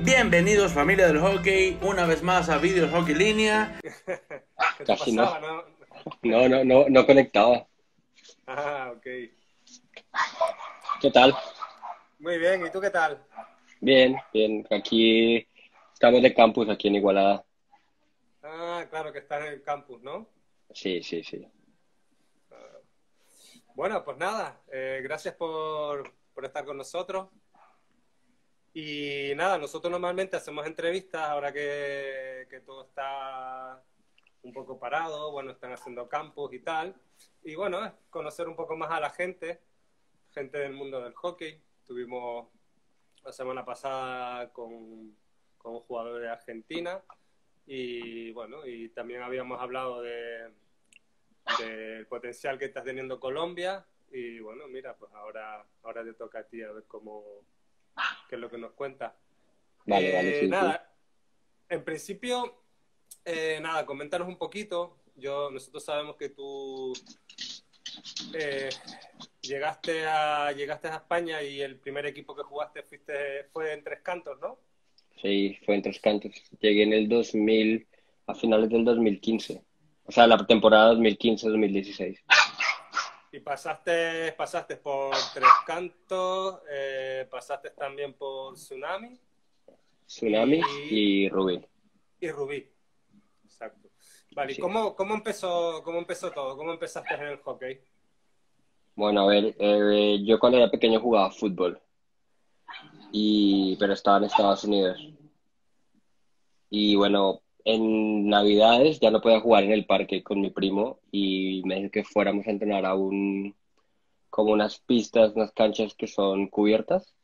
Bienvenidos familia del hockey, una vez más a Videos Hockey Línea. ¿Qué Casi no. no. No, no, no, conectaba. Ah, ok. ¿Qué tal? Muy bien, ¿y tú qué tal? Bien, bien. Aquí estamos de campus, aquí en Igualada. Ah, claro que estás en el campus, ¿no? Sí, sí, sí. Ah. Bueno, pues nada, eh, gracias por, por estar con nosotros. Y nada, nosotros normalmente hacemos entrevistas ahora que, que, todo está un poco parado, bueno, están haciendo campus y tal. Y bueno, conocer un poco más a la gente, gente del mundo del hockey. Tuvimos la semana pasada con, con un jugador de Argentina y bueno, y también habíamos hablado de del potencial que está teniendo Colombia y bueno, mira, pues ahora, ahora te toca a ti a ver cómo, qué es lo que nos cuenta. Vale, vale, eh, nada, en principio, eh, nada, coméntanos un poquito. Yo, nosotros sabemos que tú eh, llegaste a llegaste a España y el primer equipo que jugaste fuiste, fue en Tres Cantos, ¿no? Sí, fue en Tres Cantos. Llegué en el 2000, a finales del 2015. O sea, la temporada 2015-2016. Y pasaste, pasaste por Tres Cantos, eh, pasaste también por Tsunami. Tsunami y, Rubí. Y Rubí, exacto. Vale, ¿y cómo, cómo, empezó, cómo empezó todo? ¿Cómo empezaste en el hockey? Bueno, a ver, eh, yo cuando era pequeño jugaba fútbol, y, pero estaba en Estados Unidos. Y bueno, en Navidades ya no podía jugar en el parque con mi primo y me dijo que fuéramos a entrenar a un, como unas pistas, unas canchas que son cubiertas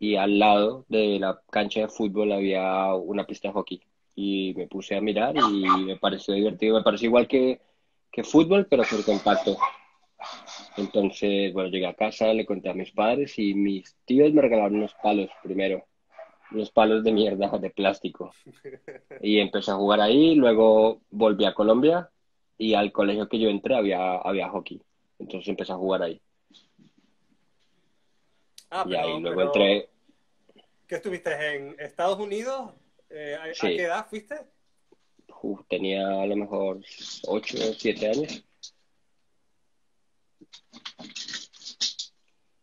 y al lado de la cancha de fútbol había una pista de hockey y me puse a mirar y me pareció divertido, me pareció igual que, que fútbol pero por contacto. Entonces, bueno, llegué a casa, le conté a mis padres y mis tíos me regalaron unos palos primero unos palos de mierda de plástico. Y empecé a jugar ahí, luego volví a Colombia y al colegio que yo entré había, había hockey. Entonces empecé a jugar ahí. Ah, y ahí luego entré. ¿Qué estuviste en Estados Unidos? Eh, ¿a, qué edad fuiste? tenía a lo mejor 8 o 7 años.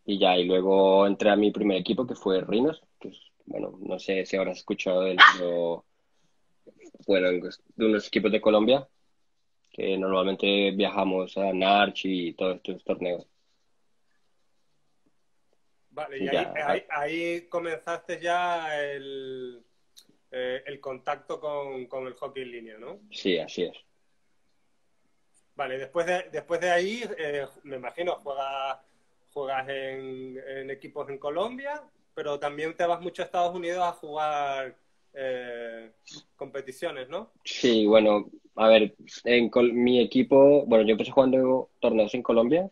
Y ya, y luego entré a mi primer equipo que fue Rhinos, bueno, no sé si habrás escuchado de él, pero bueno, de unos equipos de Colombia que normalmente viajamos a Narch y todos estos torneos. Vale, y ahí, ahí, comenzaste ya el, eh, el contacto con, con, el hockey en línea, ¿no? Sí, así es. Vale, después de, después de ahí, eh, me imagino, juegas, juegas en, en equipos en Colombia pero también te vas mucho a Estados Unidos a jugar eh, competiciones, ¿no? Sí, bueno, a ver, en mi equipo, bueno, yo empecé jugando torneos en Colombia,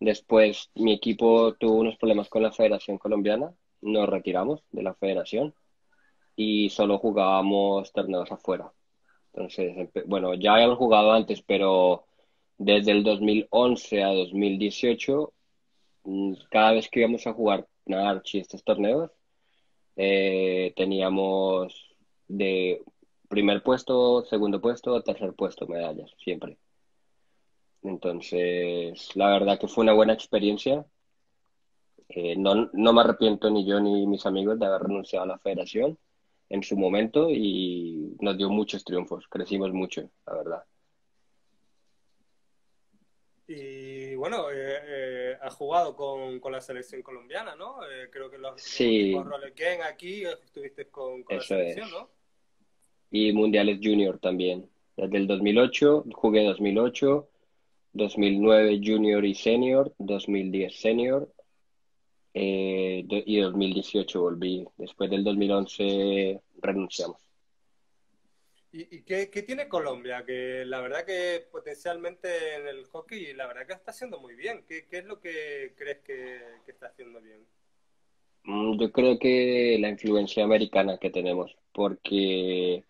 después mi equipo tuvo unos problemas con la Federación Colombiana, nos retiramos de la Federación y solo jugábamos torneos afuera. Entonces, bueno, ya habíamos jugado antes, pero desde el 2011 a 2018, mm, cada vez que íbamos a jugar Archie estos torneos, eh, teníamos de primer puesto, segundo puesto, tercer puesto medallas, siempre. Entonces, la verdad que fue una buena experiencia. Eh, no, no me arrepiento ni yo ni mis amigos de haber renunciado a la federación en su momento y nos dio muchos triunfos, crecimos mucho, la verdad. Y bueno, eh, eh, ha jugado con, con, la selección colombiana, ¿no? Eh, creo que los, sí. los aquí estuviste con, con la selección, ¿no? Y mundiales junior también. Desde el 2008 jugué 2008, 2009 junior y senior, 2010 senior eh, y 2018 volví. Después del 2011 renunciamos. ¿Y, qué, tiene Colombia? Que la verdad que potencialmente en el hockey, la verdad que está haciendo muy bien. ¿Qué, es lo que crees que, está haciendo bien? Mm, yo creo que la influencia americana que tenemos, porque,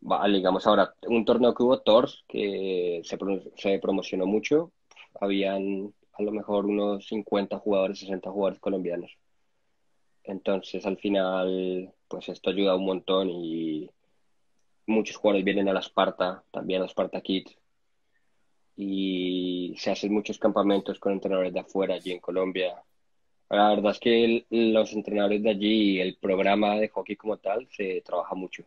digamos ahora, un torneo que hubo, TORS, que se, se promocionó mucho, habían a lo mejor unos 50 jugadores, 60 jugadores colombianos. Entonces, al final, pues esto ayuda un montón y muchos jugadores vienen a la Sparta, también a la Sparta Kids, y se hacen muchos campamentos con entrenadores de afuera allí en Colombia. La verdad es que los entrenadores de allí y el programa de hockey como tal se trabaja mucho.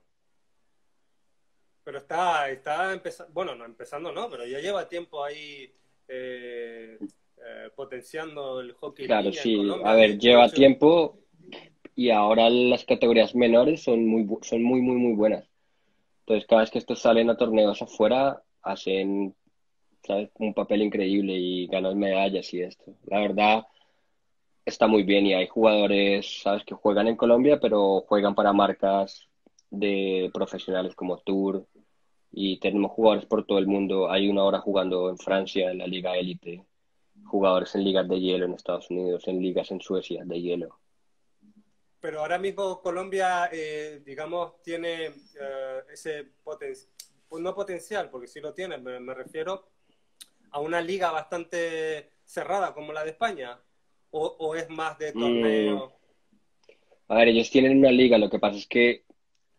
Pero está, está empezando, bueno, no empezando, no, pero ya lleva tiempo ahí eh, eh, potenciando el hockey. Claro, sí. A ver, lleva tiempo y ahora las categorías menores son muy, son muy, muy, muy buenas. Entonces, cada vez que estos salen a torneos afuera, hacen un papel increíble y ganan medallas y esto. La verdad, está muy bien y hay jugadores, ¿sabes?, que juegan en Colombia, pero juegan para marcas de profesionales como Tour y tenemos jugadores por todo el mundo. Hay una hora jugando en Francia, en la Liga Élite, jugadores en ligas de hielo en Estados Unidos, en ligas en Suecia de hielo. Pero ahora mismo Colombia, eh, digamos, tiene eh, ese potencial, pues no potencial, porque sí lo tiene, me refiero a una liga bastante cerrada como la de España? ¿O, es más de torneo? Mm. A ver, ellos tienen una liga, lo que pasa es que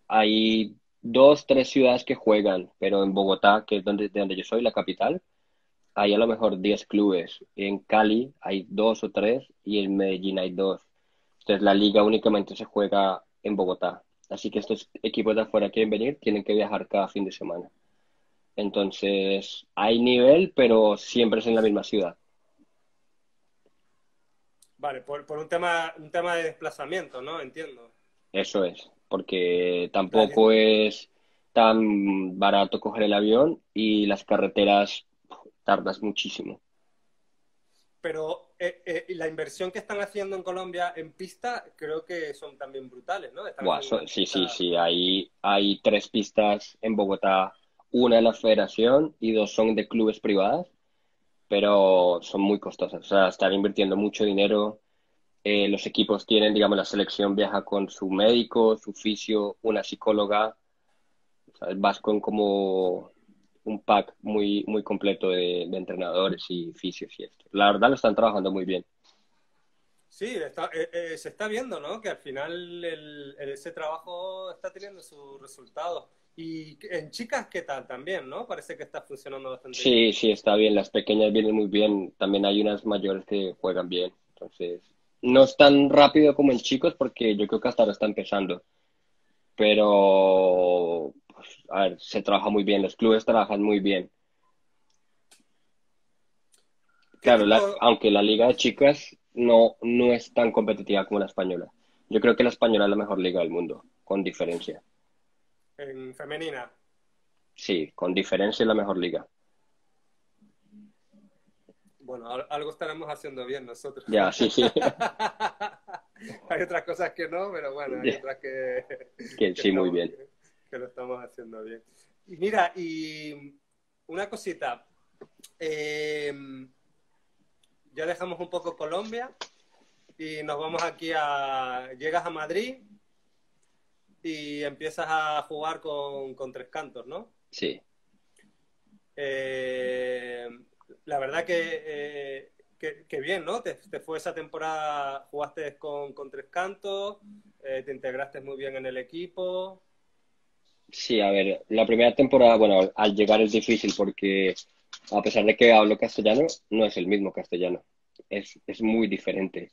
hay dos, tres ciudades que juegan, pero en Bogotá, que es donde, de donde yo soy, la capital, hay a lo mejor 10 clubes. En Cali hay dos o tres y en Medellín hay dos. Entonces la liga únicamente se juega en Bogotá. Así que estos equipos de afuera quieren venir, tienen que viajar cada fin de semana. Entonces, hay nivel, pero siempre es en la misma ciudad. Vale, por, un, tema, un tema de desplazamiento, ¿no? Entiendo. Eso es, porque tampoco es tan barato coger el avión y las carreteras tardas muchísimo. Pero eh, eh, la inversión que están haciendo en Colombia en pista creo que son también brutales, ¿no? sí, sí, sí. Hay, hay tres pistas en Bogotá una de la federación y dos son de clubes privadas, pero son muy costosas. O sea, están invirtiendo mucho dinero. Eh, los equipos tienen, digamos, la selección viaja con su médico, su fisio, una psicóloga. O sea, vas con como un pack muy, muy completo de, entrenadores y fisios y esto. La verdad lo están trabajando muy bien. Sí, eh, eh, se está viendo, ¿no? Que al final ese trabajo está teniendo sus resultados. Y en chicas, ¿qué tal? También, ¿no? Parece que está funcionando bastante sí, bien. Sí, sí, está bien. Las pequeñas vienen muy bien. También hay unas mayores que juegan bien. Entonces, no es tan rápido como en chicos porque yo creo que hasta ahora está empezando. Pero, a ver, se trabaja muy bien. Los clubes trabajan muy bien. Claro, aunque la liga de chicas no, no es tan competitiva como la española. Yo creo que la española es la mejor liga del mundo, con diferencia en femenina. Sí, con diferencia es la mejor liga. Bueno, algo estaremos haciendo bien nosotros. Ya, sí, sí. hay otras cosas que no, pero bueno, hay otras que, que, sí, muy bien. Que, lo estamos haciendo bien. Y mira, y una cosita. Em, ya dejamos un poco Colombia y nos vamos aquí a. Llegas a Madrid y empiezas a jugar con, tres cantos, ¿no? Sí. Eh, la verdad que, eh, que, bien, ¿no? Te, fue esa temporada, jugaste con, tres cantos, eh, te integraste muy bien en el equipo. Sí, a ver, la primera temporada, bueno, al llegar es difícil porque a pesar de que hablo castellano, no es el mismo castellano, es, es muy diferente.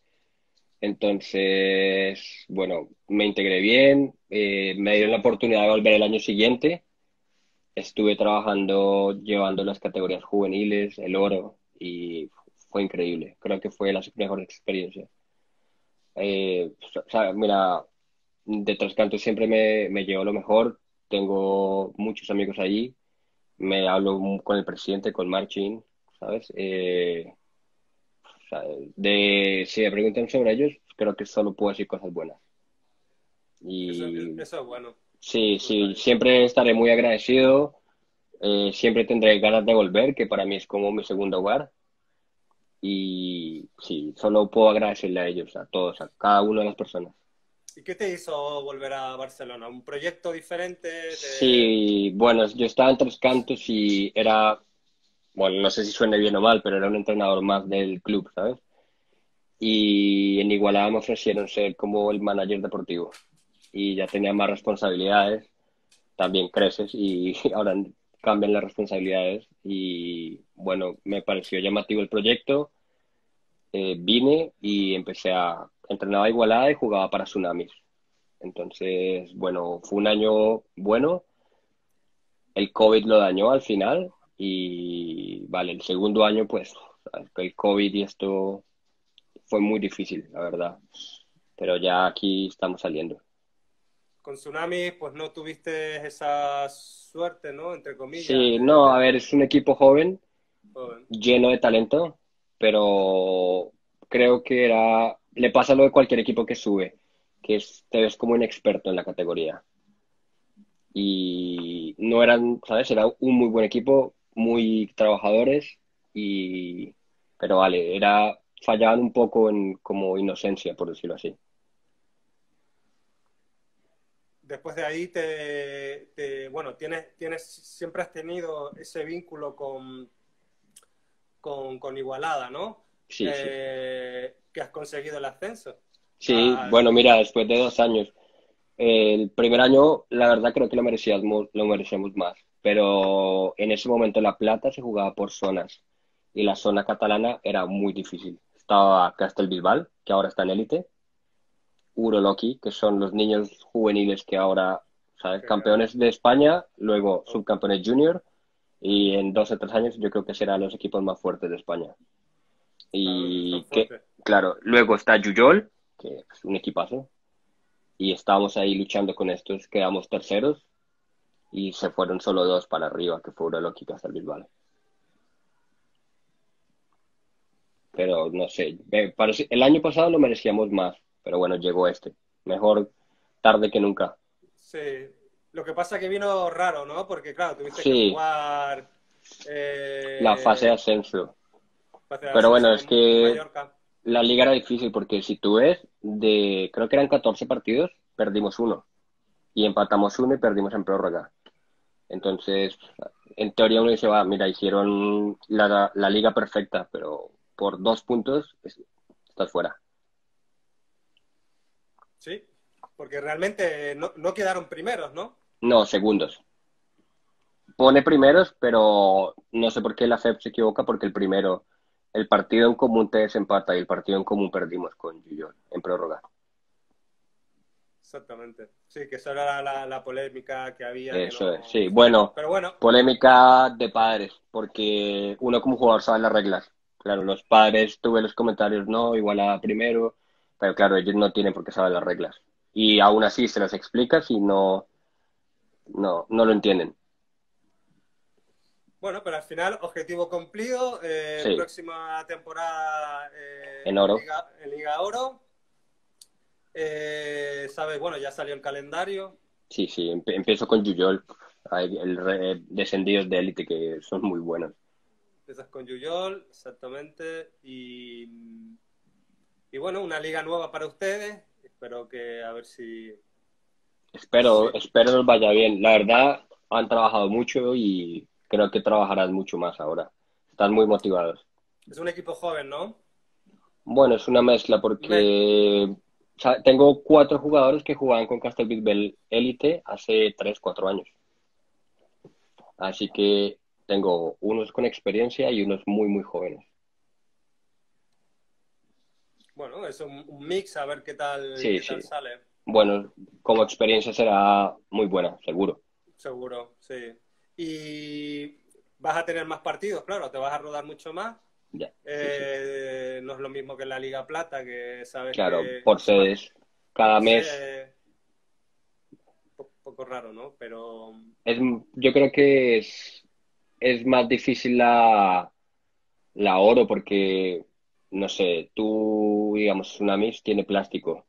Entonces, bueno, me integré bien, eh, me dieron la oportunidad de volver el año siguiente. Estuve trabajando llevando las categorías juveniles, el oro, y fue increíble. Creo que fue la mejor experiencia. Eh, o sea, mira, de Trascanto siempre me, me llevo lo mejor. Tengo muchos amigos allí. Me hablo con el presidente, con Marcin, ¿sabes? Eh, de, si me preguntan sobre ellos, creo que solo puedo decir cosas buenas. Y, eso, es bueno. Sí, sí, siempre estaré muy agradecido. Eh, siempre tendré ganas de volver, que para mí es como mi segundo hogar. Y sí, solo puedo agradecerle a ellos, a todos, a cada una de las personas. ¿Y qué te hizo volver a Barcelona? ¿Un proyecto diferente? Sí, bueno, yo estaba en Tres Cantos y era bueno, no sé si suene bien o mal, pero era un entrenador más del club, ¿sabes? Y en Igualada me ofrecieron ser como el manager deportivo. y ya tenía más responsabilidades, también creces y ahora cambian las responsabilidades y bueno, me pareció llamativo el proyecto, eh, vine y empecé a entrenar a Igualada y jugaba para Tsunamis. Entonces, bueno, fue un año bueno, el COVID lo dañó al final y vale, el segundo año pues el COVID y esto fue muy difícil, la verdad, pero ya aquí estamos saliendo con Tsunami, pues no tuviste esa suerte, ¿no? Entre comillas. Sí, no, a ver, es un equipo joven, lleno de talento, pero creo que era, le pasa lo de cualquier equipo que sube, que es, te ves como un experto en la categoría. Y no eran, ¿sabes? Era un muy buen equipo, muy trabajadores, y, pero vale, era, fallaban un poco en como inocencia, por decirlo así. después de ahí te, bueno, tienes, tienes, siempre has tenido ese vínculo con, con, Igualada, ¿no? Sí, eh, Que has conseguido el ascenso. Sí, ah, bueno, mira, después de dos años. El primer año, la verdad, creo que lo merecíamos, lo merecíamos más. Pero en ese momento la plata se jugaba por zonas. Y la zona catalana era muy difícil. Estaba Castelbilbal, que ahora está en élite Uroloki, que son los niños juveniles que ahora, ¿sabes? Campeones de España, luego subcampeones junior, y en dos o tres años yo creo que serán los equipos más fuertes de España. Y que, claro, luego está Yuyol, que es un equipazo, y estábamos ahí luchando con estos, quedamos terceros, y se fueron solo dos para arriba, que fue Uroloki hasta el Bilbao. Pero no sé, el año pasado lo merecíamos más, pero bueno, llegó este. Mejor tarde que nunca. Sí, lo que pasa es que vino raro, ¿no? Porque claro, tuviste que jugar... Eh, la fase de ascenso. pero bueno, es que la liga era difícil porque si tú ves, de creo que eran 14 partidos, perdimos uno. Y empatamos uno y perdimos en prórroga. Entonces, en teoría uno dice, va, mira, hicieron la, la liga perfecta, pero por dos puntos estás fuera. Sí, porque realmente no, quedaron primeros, ¿no? No, segundos. Pone primeros, pero no sé por qué la FEP se equivoca, porque el primero, el partido en común te desempata y el partido en común perdimos con Yuyol en prórroga. Exactamente. Sí, que esa era la, polémica que había. Eso es, sí. Bueno, Pero bueno, polémica de padres, porque uno como jugador sabe las reglas. Claro, los padres, tuve los comentarios, no, igual a primero, pero claro, ellos no tienen por qué saber las reglas. Y aún así se las explicas y no, no, no lo entienden. Bueno, pero al final, objetivo cumplido. Eh, Próxima temporada eh, en oro. En Liga, Oro. Eh, ¿Sabes? Bueno, ya salió el calendario. Sí, sí, empiezo con Yuyol, el, descendidos de élite que son muy buenos. Empiezas con Yuyol, exactamente. Y y bueno, una liga nueva para ustedes. Espero que a ver si. Espero, espero nos vaya bien. La verdad, han trabajado mucho y creo que trabajarán mucho más ahora. Están muy motivados. Es un equipo joven, ¿no? Bueno, es una mezcla porque tengo cuatro jugadores que jugaban con Castelbitbel Elite hace tres, cuatro años. Así que tengo unos con experiencia y unos muy, muy jóvenes bueno, es un, mix a ver qué tal, sale. Bueno, como experiencia será muy buena, seguro. Seguro, sí. Y vas a tener más partidos, claro, te vas a rodar mucho más. Ya, eh, No es lo mismo que en la Liga Plata, que sabes claro, por sedes, cada mes. un poco raro, ¿no? Pero... Es, yo creo que es, es más difícil la, la oro porque no sé, tú, digamos, Tsunamis tiene plástico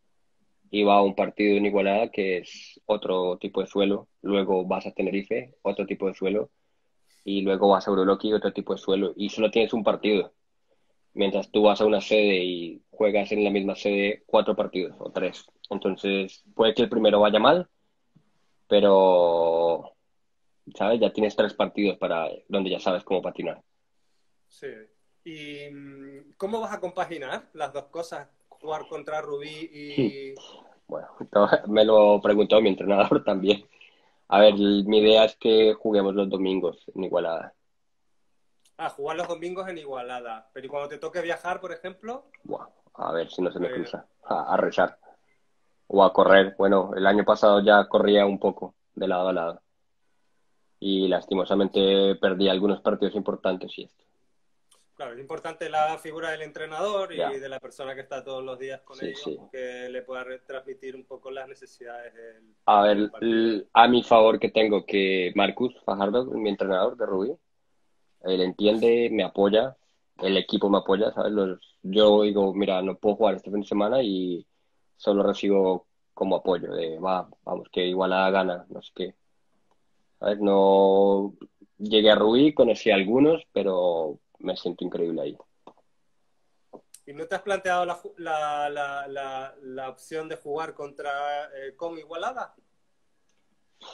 y va a un partido en Igualada que es otro tipo de suelo, luego vas a Tenerife, otro tipo de suelo, y luego vas a Euroloki, otro tipo de suelo, y solo tienes un partido. Mientras tú vas a una sede y juegas en la misma sede cuatro partidos o tres. Entonces, puede que el primero vaya mal, pero, ¿sabes? Ya tienes tres partidos para donde ya sabes cómo patinar. Sí, ¿Y mm, cómo vas a compaginar las dos cosas? Jugar contra Rubí y, bueno, me lo preguntó mi entrenador también. A ver, mi idea es que juguemos los domingos en Igualada. Ah, jugar los domingos en Igualada. Pero ¿y cuando te toque viajar, por ejemplo? A ver si no se me cruza. A, a rezar. O a correr. Bueno, el año pasado ya corría un poco de lado a lado. Y lastimosamente perdí algunos partidos importantes y esto. Claro, es importante la figura del entrenador y de la persona que está todos los días con ellos, que le pueda transmitir un poco las necesidades del. A ver, a mi favor que tengo que Marcus Fajardo, mi entrenador de Rubí, él entiende, me apoya, el equipo me apoya, ¿sabes? yo digo, mira, no puedo jugar este fin de semana y solo recibo como apoyo de, va, vamos, que igual a gana, no sé qué. ¿Sabes? No llegué a Rubí, conocí a algunos, pero me siento increíble ahí. ¿Y no te has planteado la, la, la, la opción de jugar contra eh, con Igualada?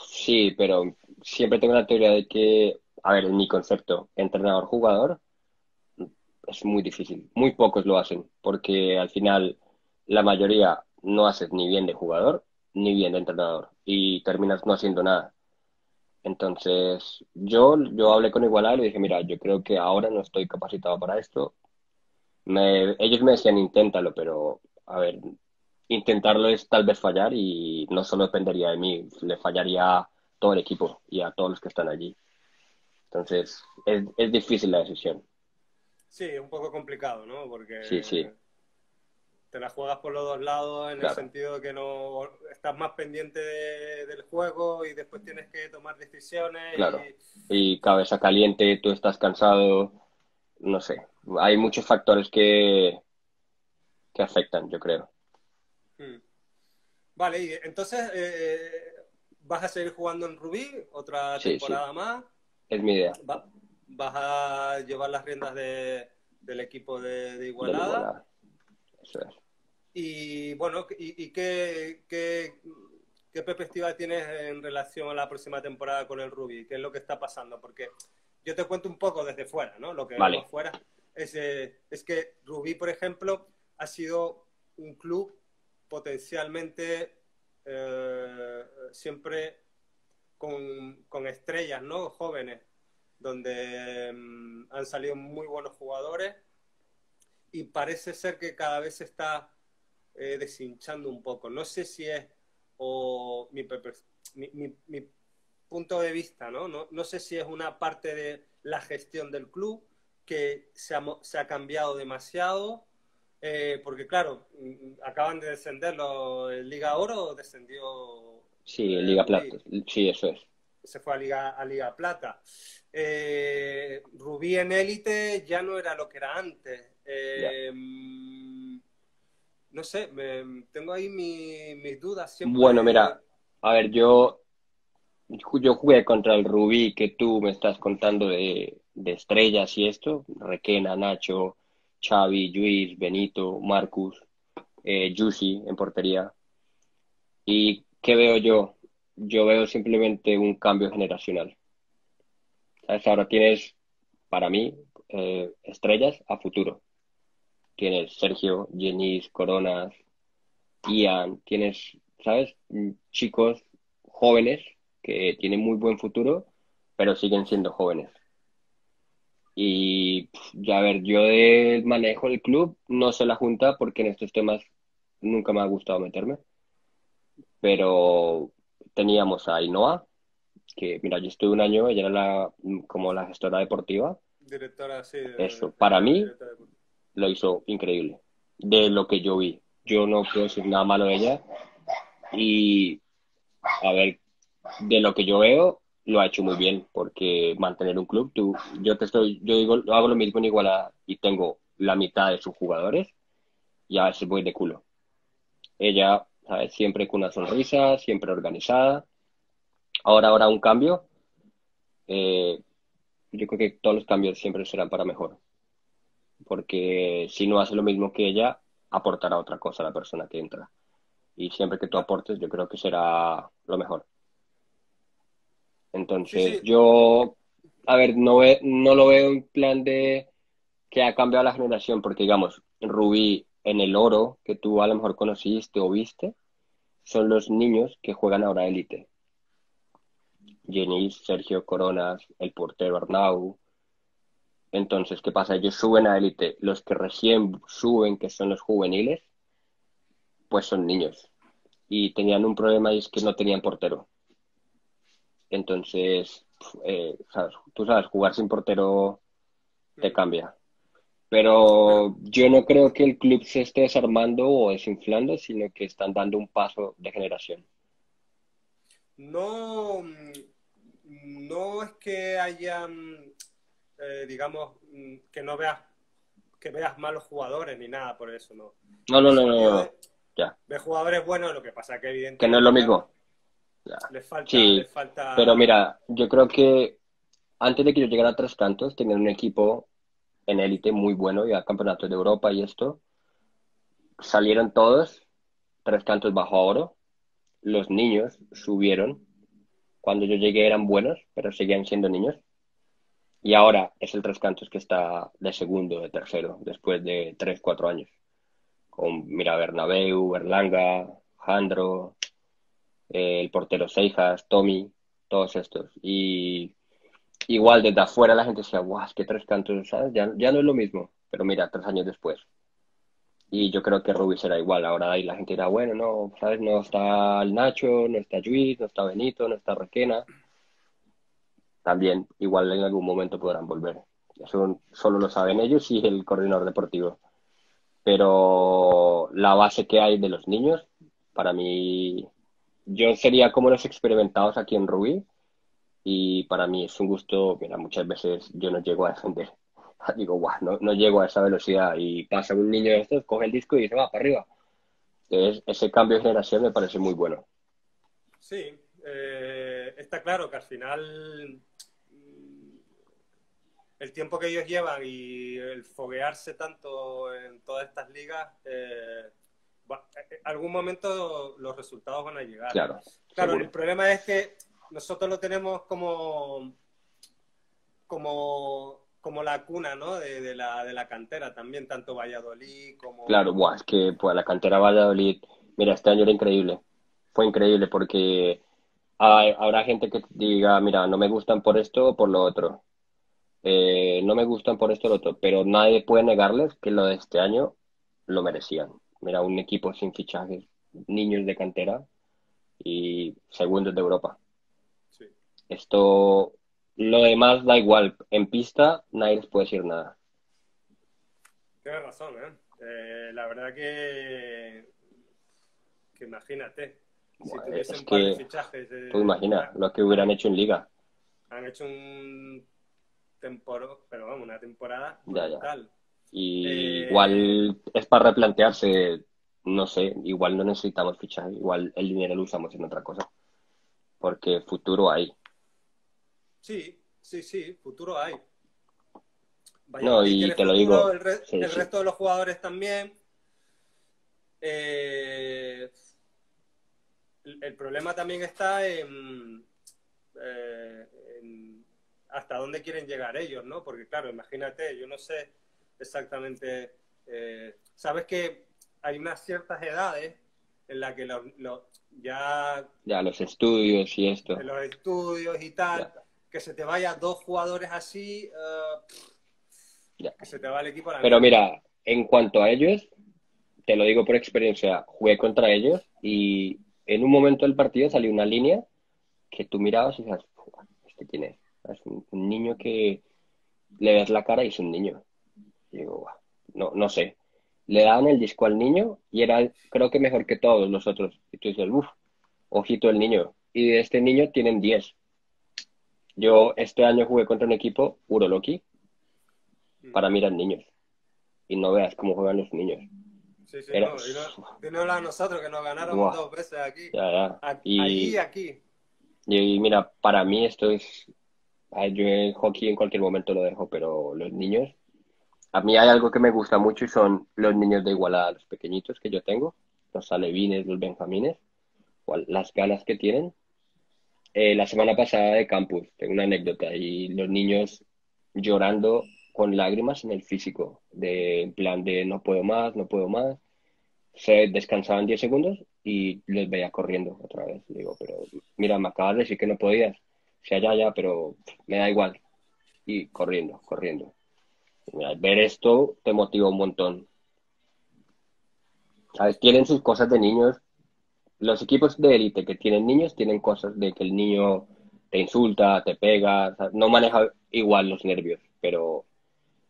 Sí, pero siempre tengo la teoría de que, a ver, en mi concepto, entrenador-jugador, es muy difícil. Muy pocos lo hacen, porque al final la mayoría no haces ni bien de jugador ni bien de entrenador y terminas no haciendo nada. Entonces, yo, yo hablé con Igualada y le dije, mira, yo creo que ahora no estoy capacitado para esto. Me, ellos me decían, inténtalo, pero, a ver, intentarlo es tal vez fallar y no solo dependería de mí, le fallaría a todo el equipo y a todos los que están allí. Entonces, es, es difícil la decisión. Sí, un poco complicado, ¿no? Porque sí, sí te la juegas por los dos lados en el sentido de que no estás más pendiente del juego y después tienes que tomar decisiones. Claro. Y... cabeza caliente, tú estás cansado, no sé. Hay muchos factores que, que afectan, yo creo. Hmm. Vale, y entonces, eh, ¿vas a seguir jugando en Rubí otra temporada más? Es mi idea. ¿Vas a llevar las riendas del equipo de, Igualada? Eso es. Y bueno, ¿y, qué, qué, perspectiva tienes en relación a la próxima temporada con el Rubí? ¿Qué es lo que está pasando? Porque yo te cuento un poco desde fuera, ¿no? Lo que vemos fuera es, eh, es que Rubí, por ejemplo, ha sido un club potencialmente eh, siempre con, con, estrellas, ¿no? Jóvenes, donde mm, han salido muy buenos jugadores y parece ser que cada vez está eh, deshinchando un poco. No sé si es o mi, mi, punto de vista, ¿no? ¿no? ¿no? sé si es una parte de la gestión del club que se ha, se ha cambiado demasiado, eh, porque claro, mm, acaban de descender el Liga Oro, descendió... Sí, el Liga Plata, sí, eso es. Se fue a Liga, a Liga Plata. Eh, Rubí en élite ya no era lo que era antes. Eh, no sé, tengo ahí mis dudas. Bueno, mira, a ver, yo, yo jugué contra el Rubí que tú me estás contando de, estrellas y esto, Requena, Nacho, Xavi, Luis, Benito, Marcus, eh, en portería. ¿Y qué veo yo? Yo veo simplemente un cambio generacional. ¿Sabes? Ahora tienes, para mí, eh, estrellas a futuro tienes Sergio, Jenis, Coronas, Ian, tienes, ¿sabes? Chicos jóvenes que tienen muy buen futuro, pero siguen siendo jóvenes. Y ya a ver, yo del manejo del club no sé la junta porque en estos temas nunca me ha gustado meterme. Pero teníamos a Inoa, que mira, yo estuve un año, ella era la, como la gestora deportiva. Directora, sí. Eso, para mí, lo hizo increíble, de lo que yo vi. Yo no puedo decir nada malo de ella. Y, a ver, de lo que yo veo, lo ha hecho muy bien, porque mantener un club, tú, yo te estoy, yo digo, hago lo mismo en Iguala y tengo la mitad de sus jugadores y a veces voy de culo. Ella, ¿sabes? Siempre con una sonrisa, siempre organizada. Ahora, ahora un cambio. Eh, yo creo que todos los cambios siempre serán para mejor porque si no hace lo mismo que ella, aportará otra cosa a la persona que entra. Y siempre que tú aportes, yo creo que será lo mejor. Entonces, yo, a ver, no, no lo veo en plan de que ha cambiado la generación, porque digamos, Rubí en el oro, que tú a lo mejor conociste o viste, son los niños que juegan ahora élite. Jenny, Sergio Coronas, el portero Arnau. Entonces, ¿qué pasa? Ellos suben a élite. Los que recién suben, que son los juveniles, pues son niños. Y tenían un problema y es que no tenían portero. Entonces, eh, tú sabes, jugar sin portero te cambia. Pero yo no creo que el club se esté desarmando o desinflando, sino que están dando un paso de generación. No, no es que haya, eh, digamos, que no veas que veas malos jugadores ni nada por eso, no. No, no, no, no, ya. Ve jugadores buenos, lo que pasa que evidentemente... Que no es lo mismo. Les falta, sí, falta... pero mira, yo creo que antes de que yo llegara a Tres Cantos, tenían un equipo en élite muy bueno, ya campeonatos de Europa y esto. Salieron todos, Tres Cantos bajo oro. Los niños subieron. Cuando yo llegué eran buenos, pero seguían siendo niños. Y ahora es el Tres Cantos que está de segundo, de tercero, después de tres, cuatro años. Con, mira, Bernabeu, Berlanga, Jandro, el portero Seijas, Tommy, todos estos. Y igual desde afuera la gente decía, guau, es que tres cantos, ¿sabes? Ya, ya no es lo mismo. Pero mira, tres años después. Y yo creo que Rubí será igual. Ahora ahí la gente dirá, bueno, no, ¿sabes? No está el Nacho, no está Luis, no está Benito, no está Requena. También, igual en algún momento podrán volver. Eso solo lo saben ellos y el coordinador deportivo. Pero la base que hay de los niños, para mí, yo sería como los experimentados aquí en Rubí, y para mí es un gusto, mira, muchas veces yo no llego a defender. Digo, guau, no, no llego a esa velocidad y pasa un niño de estos, coge el disco y se va para arriba. Entonces, ese cambio de generación me parece muy bueno. Sí, eh, está claro que al final el tiempo que ellos llevan y el foguearse tanto en todas estas ligas, eh, algún momento los resultados van a llegar. Claro. Claro, el problema es que nosotros lo tenemos como, como, como la cuna, ¿no? De, la, de la cantera también, tanto Valladolid como... Claro, buah, es que pues, la cantera Valladolid, mira, este año era increíble. Fue increíble porque habrá gente que diga, mira, no me gustan por esto o por lo otro. Eh, no me gustan por esto o lo otro, pero nadie puede negarles que lo de este año lo merecían. Mira, un equipo sin fichajes, niños de cantera y segundos de Europa. Esto, lo demás da igual. En pista nadie les puede decir nada. Tienes razón, ¿eh? ¿eh? la verdad que, que imagínate, si tuviesen un par de fichajes... tú imaginas lo que hubieran hecho en Liga. Han hecho un temporada, pero vamos, una temporada ya, Y eh, igual es para replantearse, no sé, igual no necesitamos fichajes, igual el dinero lo usamos en otra cosa. Porque futuro hay. Sí, sí, sí, futuro hay. no, y te lo digo. El, resto de los jugadores también. Eh, el, problema también está eh, en, hasta dónde quieren llegar ellos, ¿no? Porque claro, imagínate, yo no sé exactamente. Eh, Sabes que hay unas ciertas edades en las que ya. Ya, los estudios y esto. Los estudios y tal que se te vaya dos jugadores así, uh, que se te va el equipo a la Pero mira, en cuanto a ellos, te lo digo por experiencia, jugué contra ellos y en un momento del partido salió una línea que tú mirabas y dices, este tiene, es un, niño que le ves la cara y es un niño. digo, no, no sé. Le daban el disco al niño y era, creo que mejor que todos los otros. Y tú dices, uff, ojito el niño. Y de este niño tienen 10. Yo este año jugué contra un equipo, Uroloki, mm. para mirar niños. Y no veas cómo juegan los niños. Sí, sí, no, a nosotros que nos ganaron dos veces aquí. Ya, ya. y, y aquí. Y, mira, para mí esto es. Yo el hockey en cualquier momento lo dejo, pero los niños. A mí hay algo que me gusta mucho y son los niños de igualdad, los pequeñitos que yo tengo, los alevines, los benjamines, las ganas que tienen eh, la semana pasada de campus, tengo una anécdota, y los niños llorando con lágrimas en el físico, de en plan de no puedo más, no puedo más. Se descansaban 10 segundos y les veía corriendo otra vez. Digo, pero mira, me acabas de decir que no podías. O sea, ya, pero me da igual. Y corriendo, corriendo. Ver esto te motiva un montón. ¿Sabes? Tienen sus cosas de niños. Los equipos de élite que tienen niños tienen cosas de que el niño te insulta, te pega, no maneja igual los nervios, pero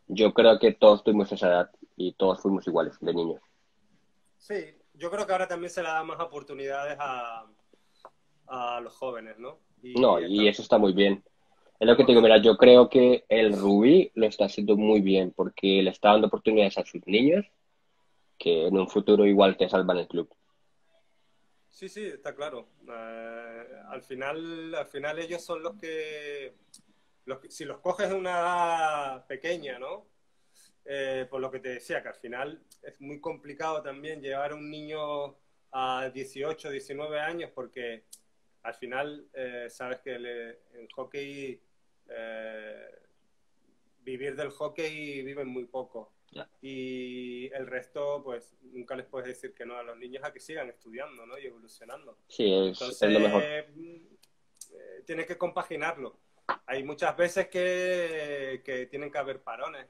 yo creo que todos tuvimos esa edad y todos fuimos iguales de niños. Sí, yo creo que ahora también se le da más oportunidades a, a los jóvenes, ¿no? Y, no, y eso está muy bien. Es lo que te digo, mira, yo creo que el Rubí lo está haciendo muy bien porque le está dando oportunidades a sus niños que en un futuro igual te salvan el club. Sí, sí, está claro. Eh, al, final, al final ellos son los que, los si los coges de una edad pequeña, ¿no? Eh, por lo que te decía, que al final es muy complicado también llevar a un niño a 18, 19 años, porque al final eh, sabes que en hockey, vivir del hockey viven muy poco. Y el resto, pues nunca les puedes decir que no a los niños a que sigan estudiando ¿no? y evolucionando. Sí, es, lo mejor. Eh, tienes que compaginarlo. Hay muchas veces que, que, tienen que haber parones.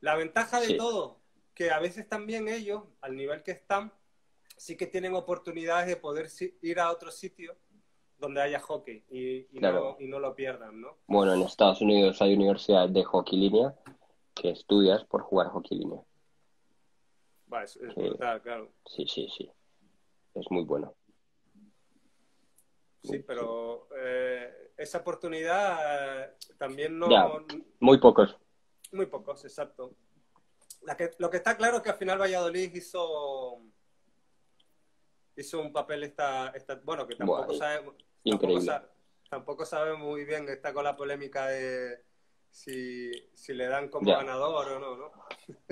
La ventaja de todo, que a veces también ellos, al nivel que están, sí que tienen oportunidades de poder ir a otro sitio donde haya hockey y, y, no, y no lo pierdan, ¿no? Bueno, en Estados Unidos hay universidades de hockey línea que estudias por jugar hockey línea. Va, es, claro. Sí, sí, sí. Es muy bueno. Sí, pero eh, esa oportunidad eh, también no... muy pocos. Muy pocos, exacto. lo que está claro es que al final Valladolid hizo hizo un papel esta, esta bueno que tampoco sabe increíble. tampoco sabe muy bien está con la polémica de si, si le dan como ganador o no, ¿no?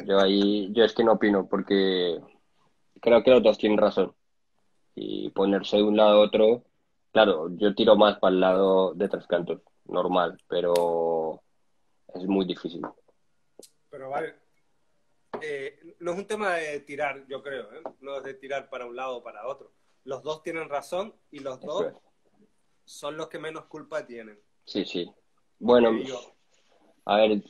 Yo ahí, yo es que no opino porque creo que los dos tienen razón. Y ponerse de un lado a otro, claro, yo tiro más para el lado de tres cantos, normal, pero es muy difícil. Pero vale, eh, no es un tema de tirar, yo creo, ¿eh? no es de tirar para un lado o para otro. Los dos tienen razón y los dos son los que menos culpa tienen. Sí, sí. Bueno, a ver,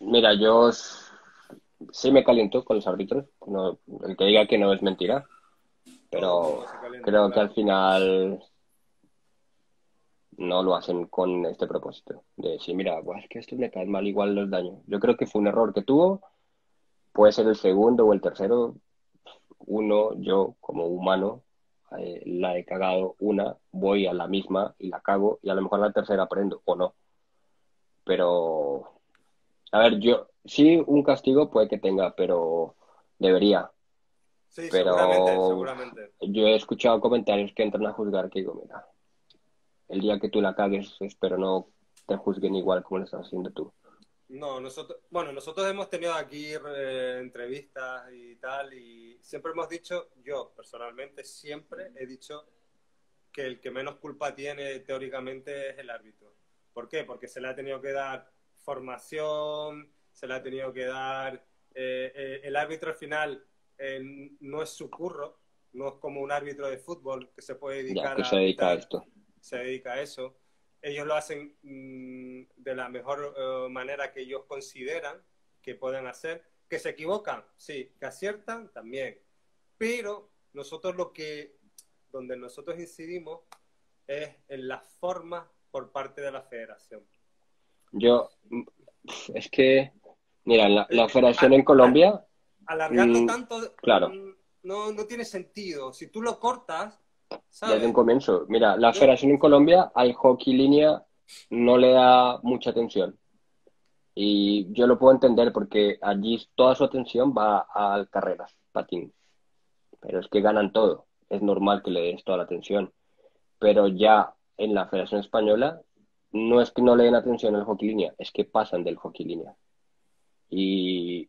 mira, yo sí me caliento con los árbitros. No, el que diga que no es mentira. Pero creo que al final no lo hacen con este propósito. De decir, mira, pues es que esto me cae mal, igual los daño. Yo creo que fue un error que tuvo. Puede ser el segundo o el tercero. Uno, yo como humano, eh, la he cagado una, voy a la misma y la cago y a lo mejor la tercera aprendo o no. Pero a ver, yo sí un castigo puede que tenga, pero debería. Sí, pero seguramente, seguramente. Yo he escuchado comentarios que entran a juzgar que digo, mira, el día que tú la cagues, espero no te juzguen igual como lo estás haciendo tú. No, nosotros, bueno, nosotros hemos tenido aquí eh, entrevistas y tal, y siempre hemos dicho, yo personalmente siempre he dicho que el que menos culpa tiene teóricamente es el árbitro. ¿Por qué? Porque se le ha tenido que dar formación, se le ha tenido que dar. Eh, eh, el árbitro al final eh, no es su curro, no es como un árbitro de fútbol que se puede dedicar a. Se dedica a esto. Se dedica a eso. Ellos lo hacen mm, de la mejor manera que ellos consideran que pueden hacer. Que se equivocan, sí. Que aciertan, también. Pero nosotros lo que. donde nosotros incidimos es en las formas por parte de la federación. Yo, es que, mira, la, la federación en Colombia... Alargando mm, tanto, claro. no, no tiene sentido. Si tú lo cortas, Desde un comienzo. Mira, la federación en Colombia al hockey línea no le da mucha atención. Y yo lo puedo entender porque allí toda su atención va a carreras, patín. Pero es que ganan todo. Es normal que le des toda la atención. Pero ya en la Federación Española no es que no le den atención al hockey línea, es que pasan del hockey línea. Y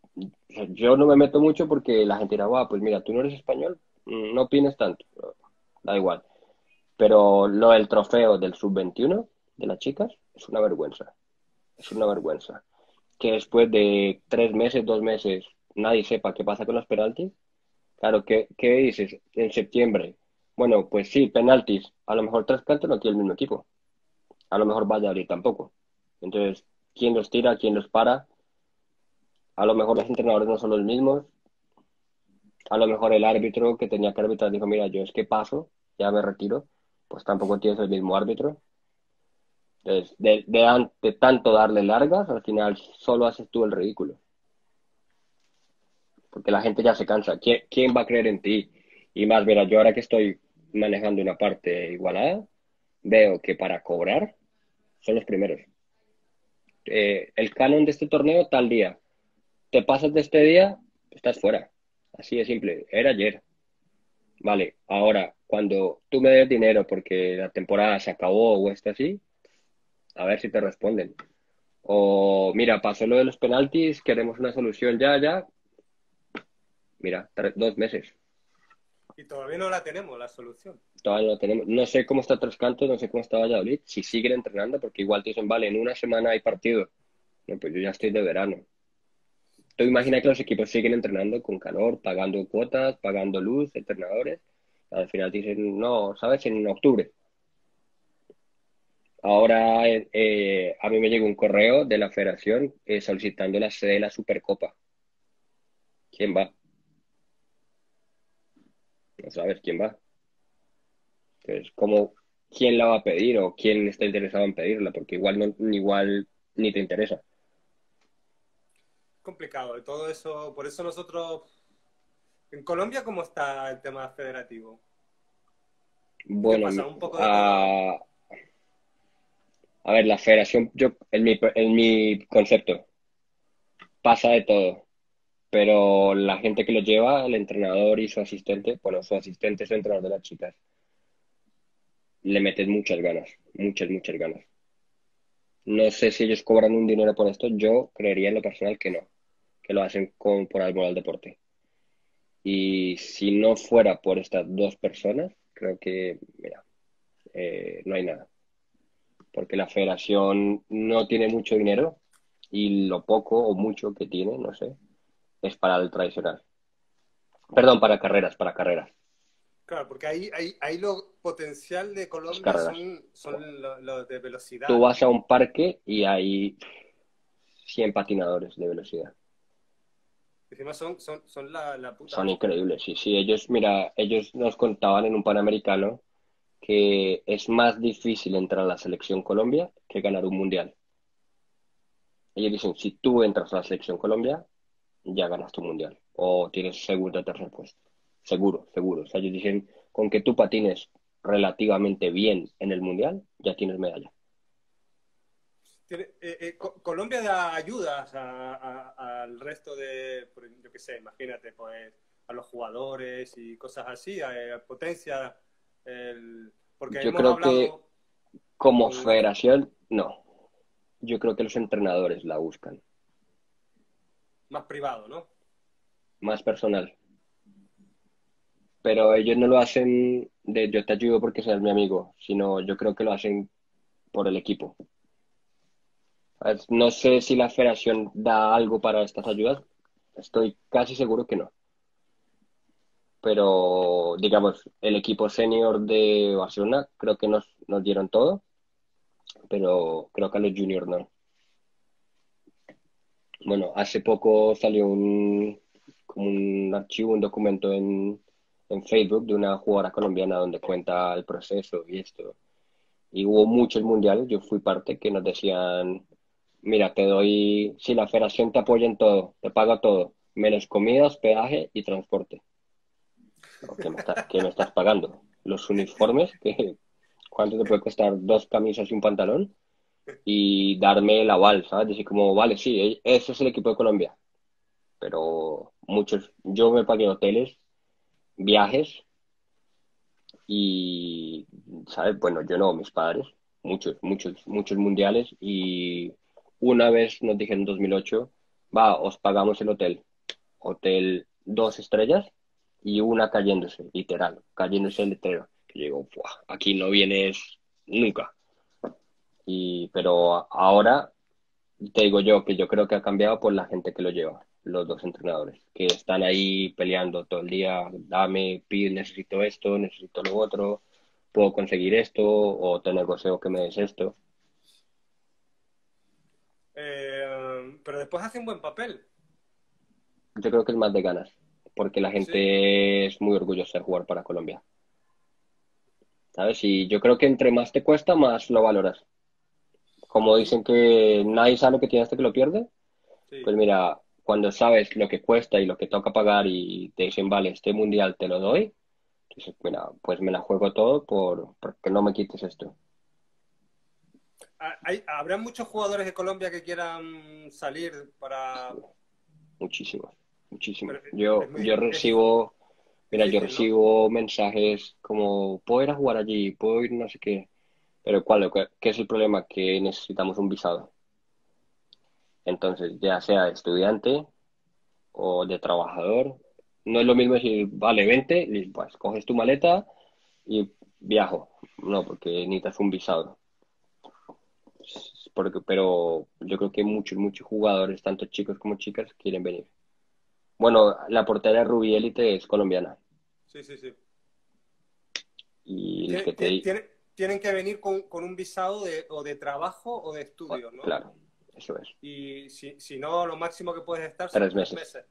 yo no me meto mucho porque la gente dirá, pues mira, tú no eres español, no opines tanto, da igual. Pero lo del trofeo del sub-21 de las chicas es una vergüenza, es una vergüenza. Que después de tres meses, dos meses, nadie sepa qué pasa con los penaltis. Claro, ¿qué, qué dices? En septiembre Bueno, pues sí, penaltis. A lo mejor tres cantos no tiene el mismo equipo. A lo mejor Valladolid tampoco. Entonces, ¿quién los tira? ¿Quién los para? A lo mejor los entrenadores no son los mismos. A lo mejor el árbitro que tenía que arbitrar dijo, mira, yo es que paso, ya me retiro. Pues tampoco tienes el mismo árbitro. Entonces, de, de tanto darle largas, al final solo haces tú el ridículo. Porque la gente ya se cansa. ¿Quién, va a creer en ti? Y más, mira, yo ahora que estoy manejando una parte igualada, veo que para cobrar son los primeros. Eh, el canon de este torneo tal día. Te pasas de este día, estás fuera. Así de simple. Era ayer. Vale, ahora, cuando tú me des dinero porque la temporada se acabó o está así, a ver si te responden. O, mira, pasó lo de los penaltis, queremos una solución ya, ya. Mira, dos meses. Y todavía no la tenemos, la solución. Todavía no la tenemos. No sé cómo está Tres Cantos, no sé cómo está Valladolid, si siguen entrenando, porque igual te dicen, vale, en una semana hay partido. No, pues yo ya estoy de verano. Tú imaginas que los equipos siguen entrenando con calor, pagando cuotas, pagando luz, entrenadores. Al final dicen, no, ¿sabes? En octubre. Ahora eh, a mí me llegó un correo de la federación eh, solicitando la sede de la Supercopa. ¿Quién va? no sabes quién va. Entonces, ¿cómo, quién la va a pedir o quién está interesado en pedirla? Porque igual, no, igual ni te interesa. Complicado, todo eso, por eso nosotros, en Colombia, ¿cómo está el tema federativo? Bueno, a, a ver, la federación, yo, en mi, en mi concepto, pasa de todo pero la gente que lo lleva, el entrenador y su asistente, bueno, su asistente es el entrenador de las chicas, le meten muchas ganas, muchas, muchas ganas. No sé si ellos cobran un dinero por esto, yo creería en lo personal que no, que lo hacen con, por algo al deporte. Y si no fuera por estas dos personas, creo que, mira, eh, no hay nada. Porque la federación no tiene mucho dinero y lo poco o mucho que tiene, no sé, es para el tradicional. Perdón, para carreras, para carreras. Claro, porque ahí, ahí, ahí lo potencial de Colombia son, los de velocidad. Tú vas a un parque y hay 100 patinadores de velocidad. Encima son, son, son la, puta. Son increíbles, sí, sí. Ellos, mira, ellos nos contaban en un Panamericano que es más difícil entrar a la selección Colombia que ganar un mundial. Ellos dicen, si tú entras a la selección Colombia, ya ganas tu mundial o tienes segundo o tercer puesto. Seguro, seguro. O sea, ellos dicen, con que tú patines relativamente bien en el mundial, ya tienes medalla. Eh, eh, Colombia da ayudas al resto de, yo qué sé, imagínate, pues a los jugadores y cosas así, a, eh, potencia. El, porque yo creo que como federación, no. Yo creo que los entrenadores la buscan más privado, ¿no? Más personal. Pero ellos no lo hacen de yo te ayudo porque seas mi amigo, sino yo creo que lo hacen por el equipo. No sé si la federación da algo para estas ayudas, estoy casi seguro que no. Pero, digamos, el equipo senior de Barcelona creo que nos, nos dieron todo, pero creo que a los juniors no. Bueno, hace poco salió un, como un archivo, un documento en, en Facebook de una jugadora colombiana donde cuenta el proceso y esto. Y hubo muchos mundiales, yo fui parte, que nos decían, mira, te doy, si la federación te apoya en todo, te paga todo, menos comida, hospedaje y transporte. ¿Qué me, ¿Qué me estás pagando? Los uniformes, que ¿cuánto te puede costar dos camisas y un pantalón? y darme el aval, ¿sabes? Decir como, vale, sí, e-, ese es el equipo de Colombia. Pero muchos, yo me pagué hoteles, viajes y, ¿sabes? Bueno, yo no, mis padres, muchos, muchos, muchos mundiales y una vez nos dijeron en 2008, va, os pagamos el hotel. Hotel dos estrellas y una cayéndose, literal, cayéndose el letrero. Que digo, aquí no vienes nunca. Y, pero ahora te digo yo que yo creo que ha cambiado por la gente que lo lleva. los dos entrenadores, que están ahí peleando todo el día, dame, pide, necesito esto, necesito lo otro, puedo conseguir esto, o te negocio que me des esto. Eh, pero después hace un buen papel. Yo creo que es más de ganas, porque la gente es muy orgullosa de jugar para Colombia. ¿Sabes? Y yo creo que entre más te cuesta, más lo valoras. Como dicen que nadie sabe lo que tiene hasta que lo pierde, pues mira, cuando sabes lo que cuesta y lo que toca pagar y te dicen, vale, este mundial te lo doy, dices, mira, pues me la juego todo por porque no me quites esto. ¿Habrá muchos jugadores de Colombia que quieran salir para...? Muchísimos, muchísimos. Yo, yo recibo, mira, yo recibo mensajes como, puedo ir a jugar allí, puedo ir no sé qué. Pero ¿cuál? ¿Qué es el problema? Que necesitamos un visado. Entonces, ya sea estudiante o de trabajador, no es lo mismo decir, vale, vente, pues coges tu maleta y viajo. No, porque necesitas un visado. Porque, pero yo creo que muchos, muchos jugadores, tanto chicos como chicas, quieren venir. Bueno, la portera Rubí Elite es colombiana. Sí, sí, sí. Y que tienen que venir con, un visado de, o de trabajo o de estudio, ¿no? Claro, eso es. Y si, si no, lo máximo que puedes estar son tres meses.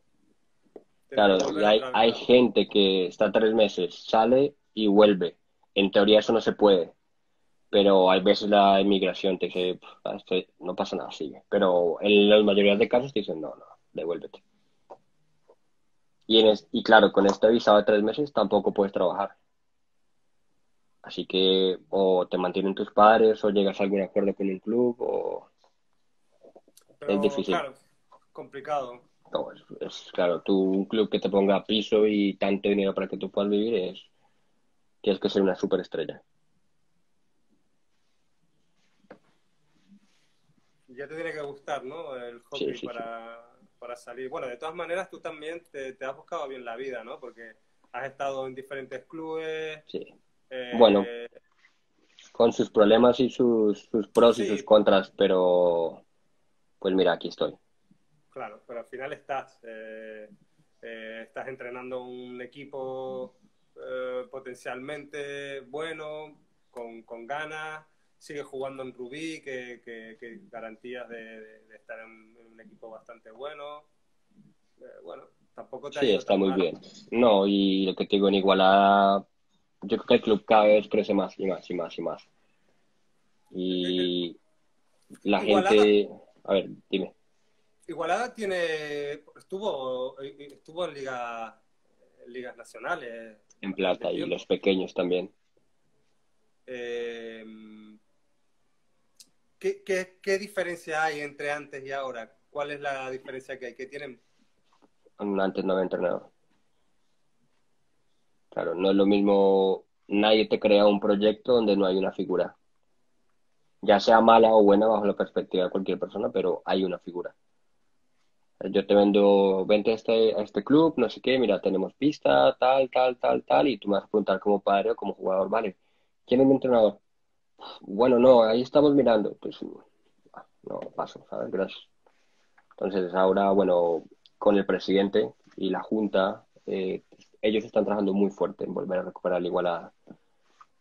Claro, y hay, hay gente que está tres meses, sale y vuelve. En teoría eso no se puede, pero hay veces la inmigración te dice, este, no pasa nada, sigue. Pero en la mayoría de casos te dicen, no, no, devuélvete. Y, en y claro, con este visado de tres meses tampoco puedes trabajar. Así que o te mantienen tus padres o llegas a algún acuerdo con un club o es difícil. Claro, complicado. No, es, claro, tú un club que te ponga piso y tanto dinero para que tú puedas vivir es tienes que ser una superestrella. Ya te tiene que gustar, ¿no? El hockey para, para, salir. Bueno, de todas maneras tú también te, te has buscado bien la vida, ¿no? Porque has estado en diferentes clubes. Sí eh, bueno, con sus problemas y sus, pros y sus contras, pero pues mira, aquí estoy. Claro, pero al final estás, eh, eh, estás entrenando un equipo potencialmente bueno, con, con ganas, sigues jugando en Rubí, que, que, garantías de, estar en, un equipo bastante bueno. bueno, tampoco te Sí, está muy bien. No, y lo que te digo en Igualada yo creo que el club cada vez crece más y más y más y más. Y la gente, a ver, dime. Igualada tiene, estuvo, estuvo en, liga, ligas nacionales. En plata y los pequeños también. Eh, ¿qué, diferencia hay entre antes y ahora? ¿Cuál es la diferencia que hay? ¿Qué tienen? Antes no había entrenado. Claro, no es lo mismo, nadie te crea un proyecto donde no hay una figura. Ya sea mala o buena bajo la perspectiva de cualquier persona, pero hay una figura. Yo te vendo, vente a este, a este club, no sé qué, mira, tenemos pista, tal, tal, tal, tal, y tú me vas a preguntar como padre o como jugador, vale, ¿quién es mi entrenador? Bueno, no, ahí estamos mirando. Pues no, paso, ¿sabes? Gracias. Entonces ahora, bueno, con el presidente y la junta, eh, ellos están trabajando muy fuerte en volver a recuperar la igualada.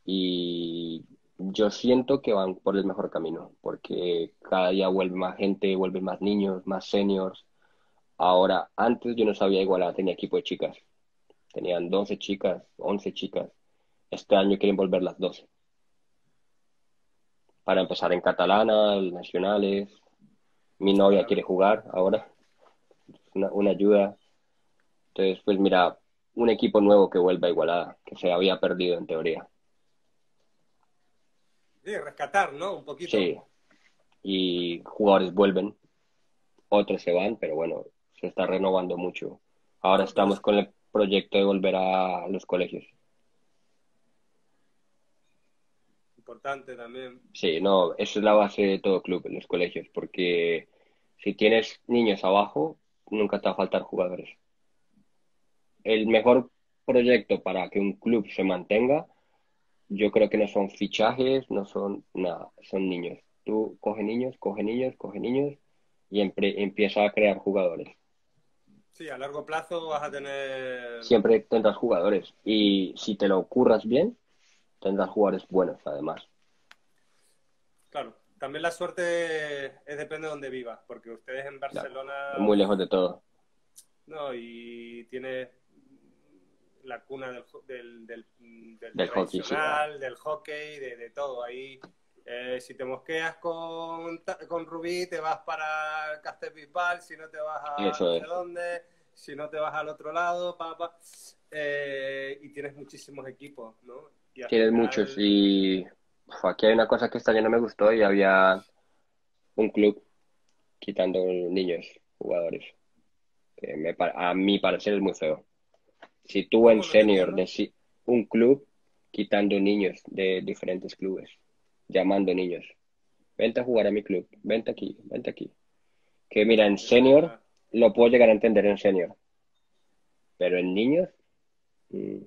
Y yo siento que van por el mejor camino, porque cada día vuelve más gente, vuelven más niños, más seniors. Ahora, antes yo no sabía igualada, tenía equipo de chicas. Tenían 12 chicas, 11 chicas. Este año quieren volver las 12. Para empezar en catalana, nacionales. Mi novia quiere jugar ahora. Una, una ayuda. Entonces, pues mira, un equipo nuevo que vuelva a Igualada, que se había perdido en teoría. Sí, rescatar, ¿no? Un poquito. Sí. Y jugadores vuelven, otros se van, pero bueno, se está renovando mucho. Ahora estamos con el proyecto de volver a los colegios. Importante también. Sí, no, eso es la base de todo club, en los colegios, porque si tienes niños abajo, nunca te va a faltar jugadores el mejor proyecto para que un club se mantenga, yo creo que no son fichajes, no son nada, son niños. Tú coge niños, coge niños, coge niños y empieza a crear jugadores. Sí, a largo plazo vas a tener... Siempre tendrás jugadores. Y si te lo curras bien, tendrás jugadores buenos, además. Claro. También la suerte es depende de donde vivas, porque ustedes en Barcelona... Claro, muy lejos de todo. No, y tienes la cuna del, del, del, del, Del hockey, sí, del hockey, de, de todo. Ahí, eh, si te mosqueas con, con Rubí, te vas para Castelbisbal, si no te vas a Eso no sé es. dónde, si no te vas al otro lado, pa, pa. Eh, y tienes muchísimos equipos, ¿no? Tienes final- muchos. Y uf, aquí hay una cosa que este año no me gustó y había un club quitando niños, jugadores. Que me, a mi parecer es muy feo. Si tú en. No te senior deci- un club quitando niños de diferentes clubes, llamando niños, vente a jugar a mi club, vente aquí, vente aquí. Que mira, en senior lo puedo llegar a entender en senior, pero en niños, mm.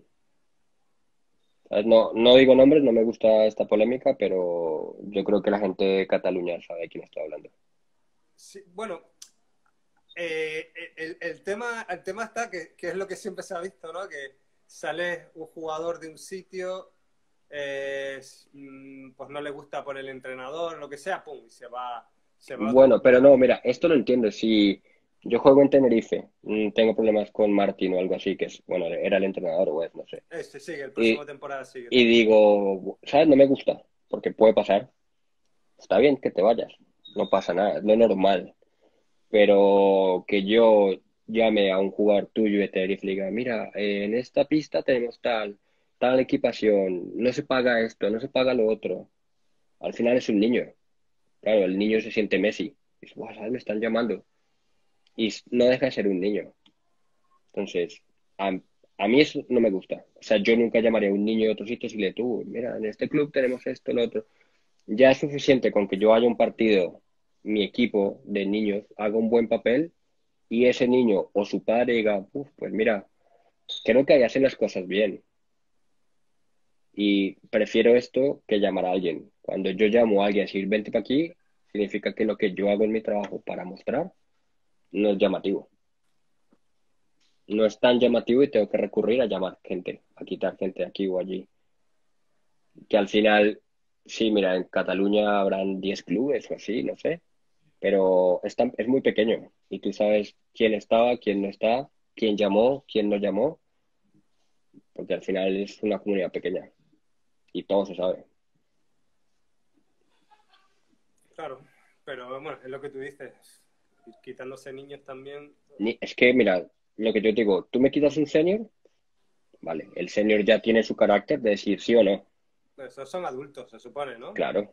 ¿Sabes? no, no digo nombres, no me gusta esta polémica, pero yo creo que la gente de Cataluña sabe de quién estoy hablando. Sí, bueno, eh, el, el tema, el tema está que, que es lo que siempre se ha visto, ¿no? Que sale un jugador de un sitio, eh, mm, pues no le gusta por el entrenador, lo que sea, pum, y se va. Se Bueno, pero no, mira, esto lo entiendo. Si yo juego en Tenerife, mm, tengo problemas con Martín o algo así, que es, bueno, era el entrenador o es, no sé. Este sigue, el próximo Y- temporada sigue. Y digo, ¿sabes? No me gusta, porque puede pasar. Está bien que te vayas, no pasa nada, es lo normal. Pero que yo llame a un jugador tuyo de Tenerife y diga, mira, en esta pista tenemos tal, tal equipación, no se paga esto, no se paga lo otro. Al final es un niño. Claro, el niño se siente Messi. Dice, "Buah, ¿sabes? Me están llamando. Y no deja de ser un niño. Entonces, a, a mí eso no me gusta. O sea, yo nunca llamaría a un niño de otro sitio y le tú, mira, en este club tenemos esto, lo otro. Ya es suficiente con que yo haya un partido, mi equipo de niños haga un buen papel y ese niño o su padre diga, "Uf, pues mira, creo que ahí hacen las cosas bien. Y prefiero esto que llamar a alguien. Cuando yo llamo a alguien a decir, vente para aquí, significa que lo que yo hago en mi trabajo para mostrar no es llamativo. No es tan llamativo y tengo que recurrir a llamar gente, a quitar gente aquí o allí. Que al final, sí, mira, en Cataluña habrán 10 clubes o así, no sé, pero es, tan- es muy pequeño y tú sabes quién estaba, quién no está, quién llamó, quién no llamó, porque al final es una comunidad pequeña y todo se sabe. Claro, pero bueno, es lo que tú dices. Quitándose niños también. Es que, mira, lo que yo te digo, tú me quitas un senior, vale, el senior ya tiene su carácter de decir sí o no, Esos son adultos, se supone, ¿no? claro,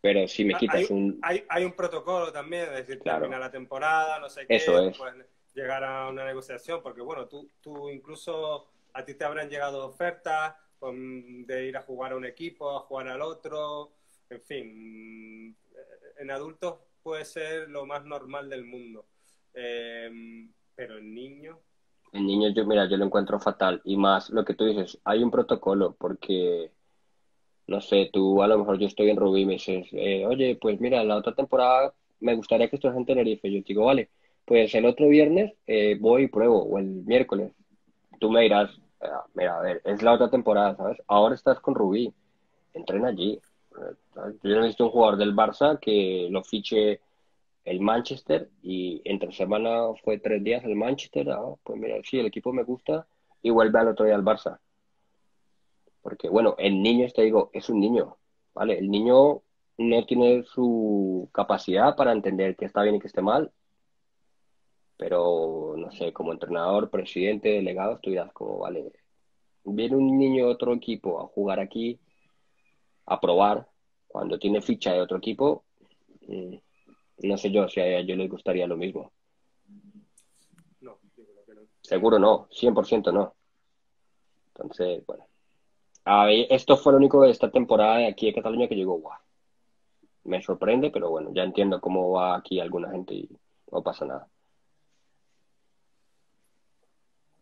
pero si me Ah, quitas hay, un... hay, hay un protocolo también, es decir, Claro. termina la temporada, no sé qué, Eso es. pues llegar a una negociación, porque bueno, tú, tú incluso a ti te habrán llegado ofertas con- de ir a jugar a un equipo, a jugar al otro, en fin, mm, en adultos puede ser lo más normal del mundo, Eh, pero en niños, El niño, yo, mira, yo lo encuentro fatal. Y más lo que tú dices, hay un protocolo, porque, no sé, tú a lo mejor yo estoy en Rubí me dices, eh, oye, pues mira, la otra temporada me gustaría que estés en Tenerife. Yo digo, vale, pues el otro viernes eh, voy y pruebo, o el miércoles. Tú me dirás, "Ah, mira, a ver, es la otra temporada, ¿sabes? Ahora estás con Rubí, entrena allí. Yo visto un jugador del Barça que lo fiche el Manchester y entre semana fue tres días el Manchester, ah, pues mira, sí, el equipo me gusta y vuelve al otro día al Barça. Porque bueno, el niño, te digo, es un niño, ¿vale? El niño no tiene su capacidad para entender que está bien y que esté mal, pero no sé, como entrenador, presidente, delegado, tú como, vale, viene un niño de otro equipo a jugar aquí, a probar, cuando tiene ficha de otro equipo, mm, no sé yo si a ellos les gustaría lo mismo. no, yo creo que no. Seguro no, 100% no. Entonces, bueno. A ver, esto fue lo único de esta temporada de aquí de Cataluña que llegó, guau. Me sorprende, pero bueno, ya entiendo cómo va aquí alguna gente y no pasa nada.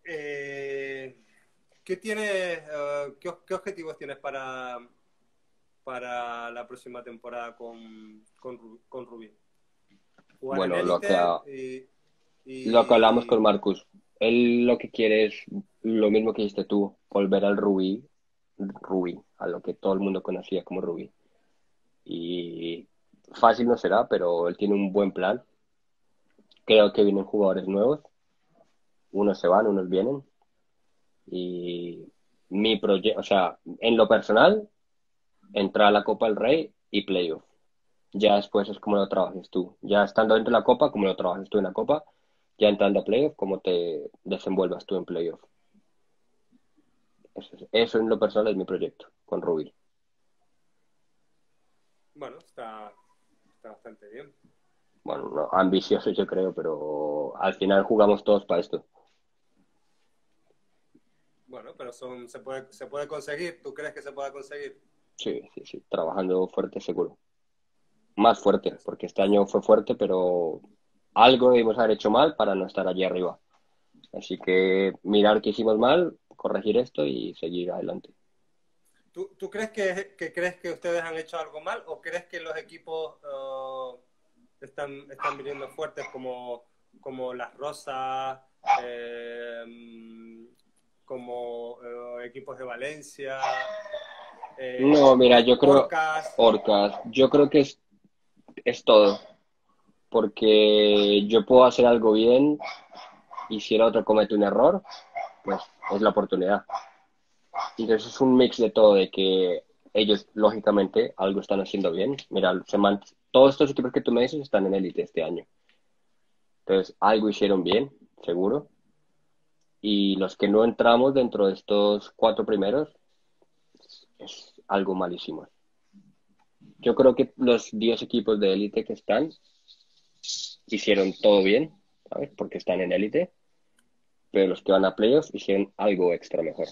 Eh, ¿qué tienes, eh, qué, qué objetivos tienes para, para la próxima temporada con, con, con Rubí? Jugar Bueno, en lo que ha- y- Y... Lo que hablamos con Marcus. Él lo que quiere es lo mismo que dijiste tú, volver al Rubí, Rubí, a lo que todo el mundo conocía como Rubí. Y fácil no será, pero él tiene un buen plan. Creo que vienen jugadores nuevos. Unos se van, unos vienen. Y mi proyecto, o sea, en lo personal, entrar a la Copa del Rey y playoff. Ya después es como lo trabajes tú. Ya estando dentro de la Copa, como lo trabajes tú en la Copa. Ya entrando a playoff, como te desenvuelvas tú en playoff. Eso, eso en lo personal es mi proyecto con Rubí. Bueno, está, está bastante bien. Bueno, no, ambicioso yo creo, pero al final jugamos todos para esto. Bueno, pero son, se, puede, se puede conseguir. ¿Tú crees que se pueda conseguir? Sí, sí, sí, trabajando fuerte seguro. Más fuerte, porque este año fue fuerte, pero algo debimos haber hecho mal para no estar allí arriba. Así que mirar qué hicimos mal, corregir esto y seguir adelante. ¿Tú, tú crees que, crees que ustedes han hecho algo mal o crees que los equipos uh, están, están viniendo fuertes como, como las Rosas, eh, como uh, equipos de Valencia? Eh, no, mira, yo creo... Orcas. Orcas. Yo creo que es, es todo. Porque yo puedo hacer algo bien y si el otro comete un error, pues es la oportunidad. Entonces es un mix de todo, de que ellos, lógicamente, algo están haciendo bien. Mira, se man... todos estos equipos que tú me dices están en élite este año. Entonces, algo hicieron bien, seguro. Y los que no entramos dentro de estos cuatro primeros, es algo malísimo. Yo creo que los 10 equipos de élite que están hicieron todo bien, ¿sabes? Porque están en élite. Pero los que van a playoffs hicieron algo extra mejor.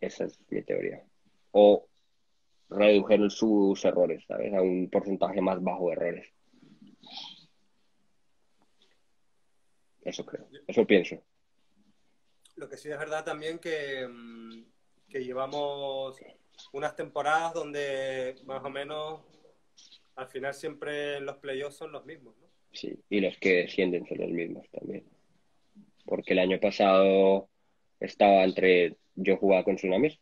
Esa es mi teoría. O redujeron sus errores, ¿sabes? A un porcentaje más bajo de errores. Eso creo. Eso pienso. Lo que sí es verdad también que, mm, que llevamos unas temporadas donde más o menos al final siempre los playoffs son los mismos, ¿no? Sí, y los que descienden son los mismos también. Porque el año pasado estaba entre. Yo jugaba con Tsunamis,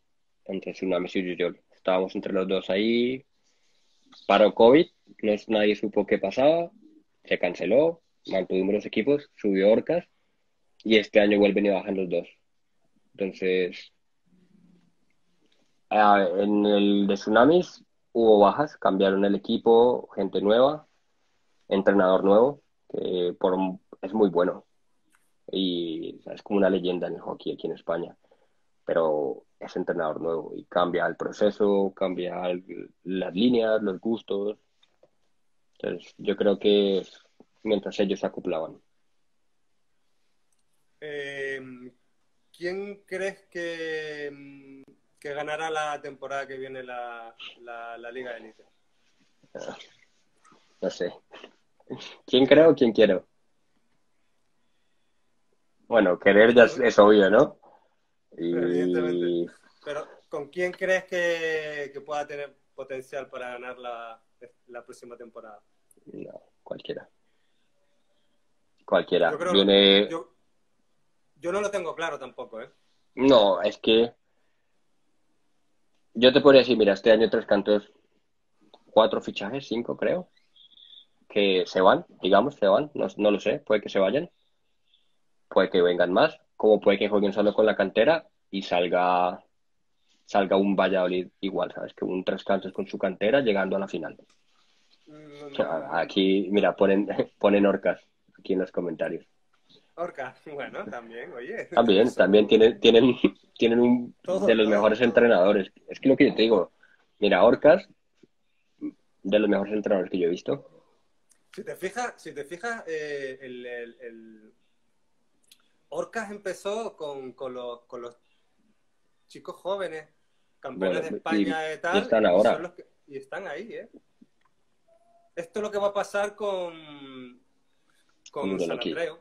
entre Tsunamis y Yuyol. Estábamos entre los dos ahí. Paró COVID, no, nadie supo qué pasaba, se canceló, mantuvimos los equipos, subió Orcas y este año vuelven y bajan los dos. Entonces, en el de Tsunamis hubo bajas, cambiaron el equipo, gente nueva, entrenador nuevo, que por, es muy bueno. Y es como una leyenda en el hockey aquí en España. Pero es entrenador nuevo y cambia el proceso, cambia las líneas, los gustos. Entonces, yo creo que mientras ellos se acoplaban. Eh, ¿Quién crees que, que, ganará la temporada que viene la, la, la Liga Elite? No sé. ¿Quién creo o quién quiero? Bueno, querer ya es, es obvio, ¿no? Y... Pero, ¿con quién crees que, que, pueda tener potencial para ganar la, la próxima temporada? No, cualquiera. Cualquiera. Yo, creo, Viene... yo, yo no lo tengo claro tampoco, ¿eh? No, es que yo te podría decir, mira, este año tres cantos, cuatro fichajes, cinco creo, que se van, digamos, se van, no, no lo sé, puede que se vayan, puede que vengan más, como puede que jueguen solo con la cantera y salga salga un Valladolid igual, ¿sabes? Que un tres cantos con su cantera llegando a la final. No, sea, aquí, mira, ponen, ponen orcas aquí en los comentarios. Orca, bueno, también, oye. También, también tienen, tienen, tienen un de los mejores entrenadores. Es que lo que yo te digo, mira, Orcas, de los mejores entrenadores que yo he visto. Si te fijas, si te fijas eh, el, el, el, Orcas empezó con, con, los, con los chicos jóvenes, campeones Bueno, de España y- y, tal. y están ahora. son los que- y están ahí, ¿eh? Esto es lo que va a pasar con, con San. Andreu,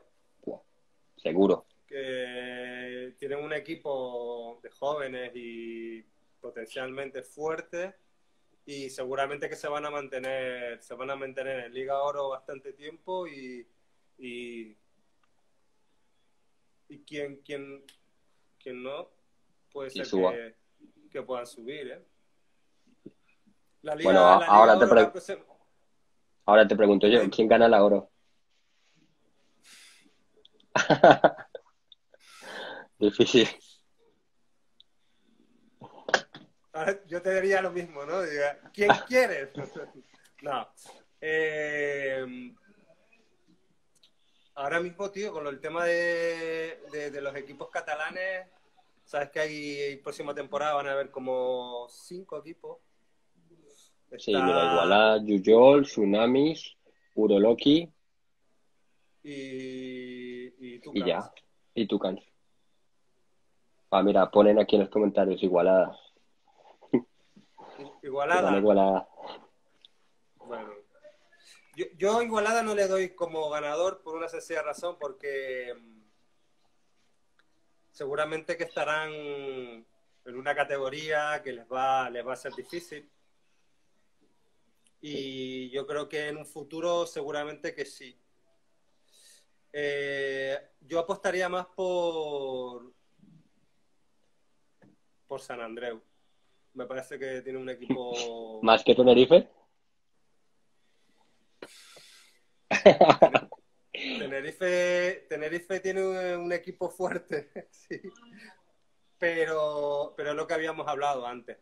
Seguro. que tienen un equipo de jóvenes y potencialmente fuertes y seguramente que se van a mantener, se van a mantener en Liga Oro bastante tiempo y, y, y quien, quien, quien no puede ser que, que, puedan subir, ¿eh? La Liga, bueno, la Liga ahora, Oro, te ahora te pregunto yo, ¿quién gana la Oro? Difícil. yo te diría lo mismo, ¿no? ¿quién quieres? no. Eh, ahora mismo, tío, con el tema de, los equipos catalanes, sabes que hay próxima temporada van a haber como cinco equipos. Sí, mira, Igualada, Yuyol, Tsunamis, Uroloki. Y, y, y ya. Y Tucans. Ah, mira, ponen aquí en los comentarios Igualada. Igualada. Igualada. Bueno. Yo, yo, Igualada no le doy como ganador por una sencilla razón, porque mm, seguramente que estarán en una categoría que les va, les va a ser difícil. Y yo creo que en un futuro seguramente que sí. Eh, yo apostaría más por por San Andreu. Me parece que tiene un equipo. ¿Más que Tenerife? Tenerife, Tenerife tiene un, equipo fuerte, sí. Pero, pero es lo que habíamos hablado antes.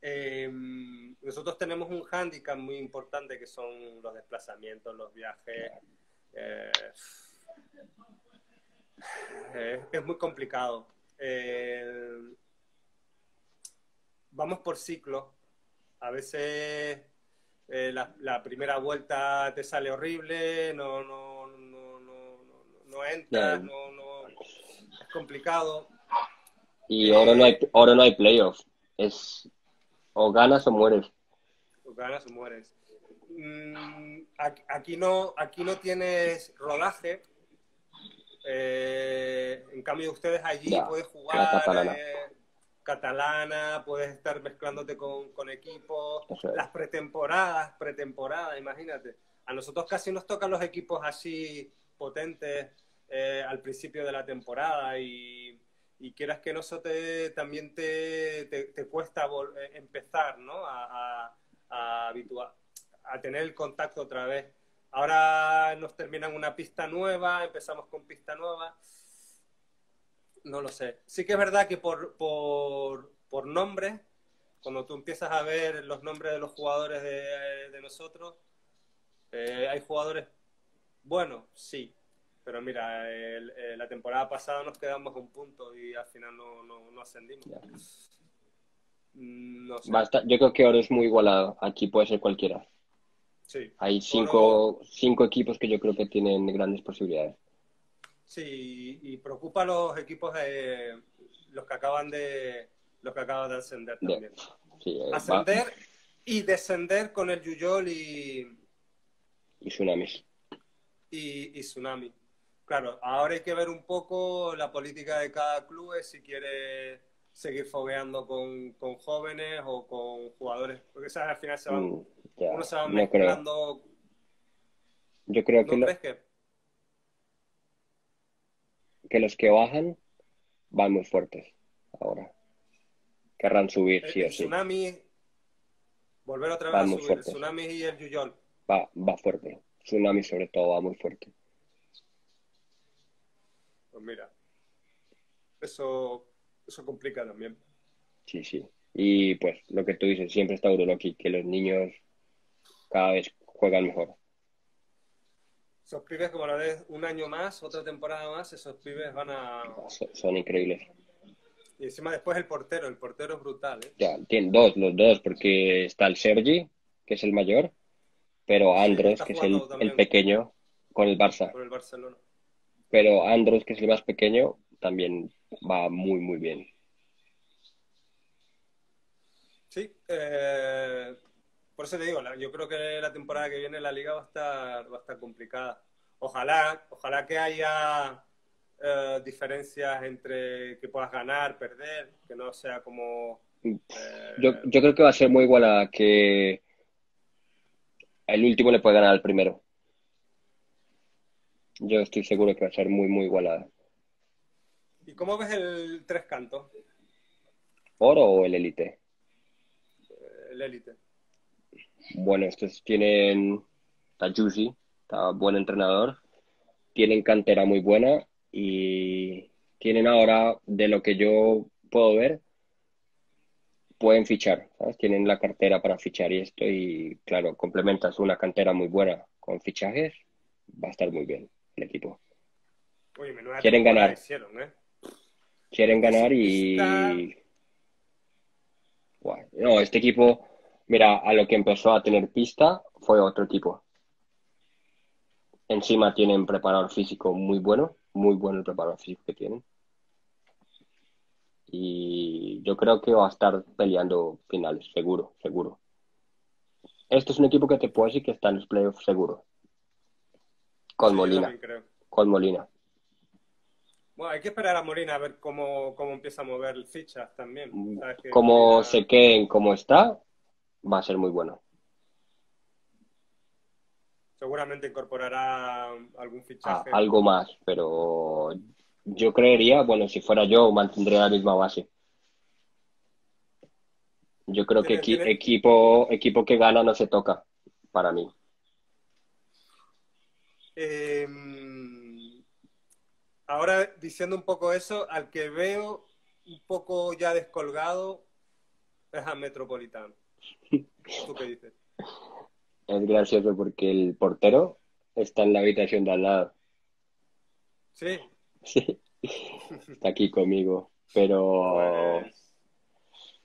Em, nosotros tenemos un hándicap muy importante que son los desplazamientos, los viajes. Eh, es muy complicado. Eh, vamos por ciclo. A veces eh, la, primera vuelta te sale horrible, no, no, no, no, no entras, no, no, es complicado. Y ahora no hay, ahora no hay playoffs. Es o ganas o mueres. O ganas o mueres. Mm, aquí, no, aquí no tienes rodaje. Eh, en cambio, ustedes allí puedes jugar catalana, puedes estar mezclándote con, con equipos, las pretemporadas, pretemporadas, imagínate. A nosotros casi nos tocan los equipos así potentes eh, al principio de la temporada y, quieras que no te, también te, te, cuesta eh, empezar ¿no? a, a, habituar, a tener el contacto otra vez. Ahora nos terminan una pista nueva, empezamos con pista nueva no lo sé. Sí que es verdad que por, por, por nombre, cuando tú empiezas a ver los nombres de los jugadores de, nosotros, eh, hay jugadores buenos, sí. Pero mira, eh, la temporada pasada nos quedamos un punto y al final no, no, ascendimos. Mm, no sé. Yo creo que ahora es muy igualado. Aquí puede ser cualquiera. Sí. Hay cinco, cinco equipos que yo creo que tienen grandes posibilidades. Sí, y preocupa a los equipos de los que acaban de los que acaban de ascender también. Sí, eh, ascender y descender con el Yuyol y y Tsunamis. Y, y Tsunami. Claro, ahora hay que ver un poco la política de cada club si quiere seguir fogueando con, con jóvenes o con jugadores, porque ¿sabes? al final se van, mm, uno se va mezclando. Yo creo que, crees que que los que bajan van muy fuertes ahora. Querrán subir, sí o sí. Tsunami, volver otra vez a subir. El tsunami y el Yuyol. Va, va fuerte. Tsunami sobre todo va muy fuerte. Pues mira, eso, eso complica también. Sí, sí. Y pues lo que tú dices, siempre está Uroloki, que los niños cada vez juegan mejor esos pibes, como la vez un año más, otra temporada más, esos pibes van a... Son, increíbles. Y encima después el portero, el portero es brutal. ¿eh? Ya, tienen dos, los dos, porque está el Sergi, que es el mayor, pero Andros, que es el, pequeño, con el Barça. Con el Barcelona. Pero Andros, que es el más pequeño, también va muy, muy bien. Sí, eh, por eso te digo, yo creo que la temporada que viene la liga va a estar, va a estar complicada. Ojalá, ojalá que haya eh, diferencias entre que puedas ganar, perder, que no sea como Yo, yo creo que va a ser muy igualada, que el último le puede ganar al primero. Yo estoy seguro que va a ser muy, muy igualada. ¿Y cómo ves el tres cantos? ¿Oro o el élite? El élite. Bueno, estos tienen Tajusi, está buen entrenador, tienen cantera muy buena y tienen ahora, de lo que yo puedo ver, pueden fichar, ¿sabes? Tienen la cartera para fichar y esto y claro, complementas una cantera muy buena con fichajes, va a estar muy bien el equipo. Oye, menuda Quieren ganar. hicieron, ¿eh? Quieren ganar y... No, este equipo, mira, a lo que empezó a tener pista fue otro equipo. Encima tienen preparador físico muy bueno, muy bueno el preparador físico que tienen. Y yo creo que va a estar peleando finales, seguro, seguro. Este es un equipo que te puedo decir que está en los playoffs seguro. Con Sí, Molina, creo. con Molina. Bueno, hay que esperar a Molina a ver cómo, cómo empieza a mover fichas también. ¿Sabes que Como Molina- se queden como está, va a ser muy bueno. Seguramente incorporará algún Ah, fichaje. algo más, pero yo creería, bueno, si fuera yo, mantendría la misma base. Yo creo que equi- equipo, equipo que gana no se toca, para mí. Eh, ahora, diciendo un poco eso, al que veo un poco ya descolgado es a Metropolitano. ¿Tú qué dices? Es gracioso porque el portero está en la habitación de al lado. Sí, Sí, está aquí conmigo, pero pues,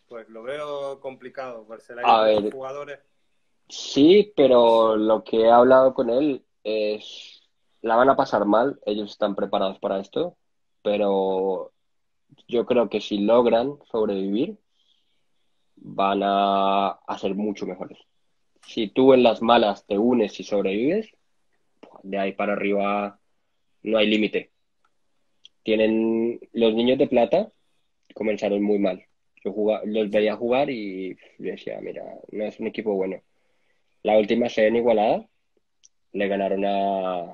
pues lo veo complicado, le A ver. jugadores. sí, pero lo que he hablado con él es, la van a pasar mal, ellos están preparados para esto, pero yo creo que si logran sobrevivir, van a, a ser mucho mejores. Si tú en las malas te unes y sobrevives, de ahí para arriba no hay límite. Tienen los niños de plata comenzaron muy mal. Yo juga- los veía jugar y decía, mira, no es un equipo bueno. La última sede en Igualada le ganaron a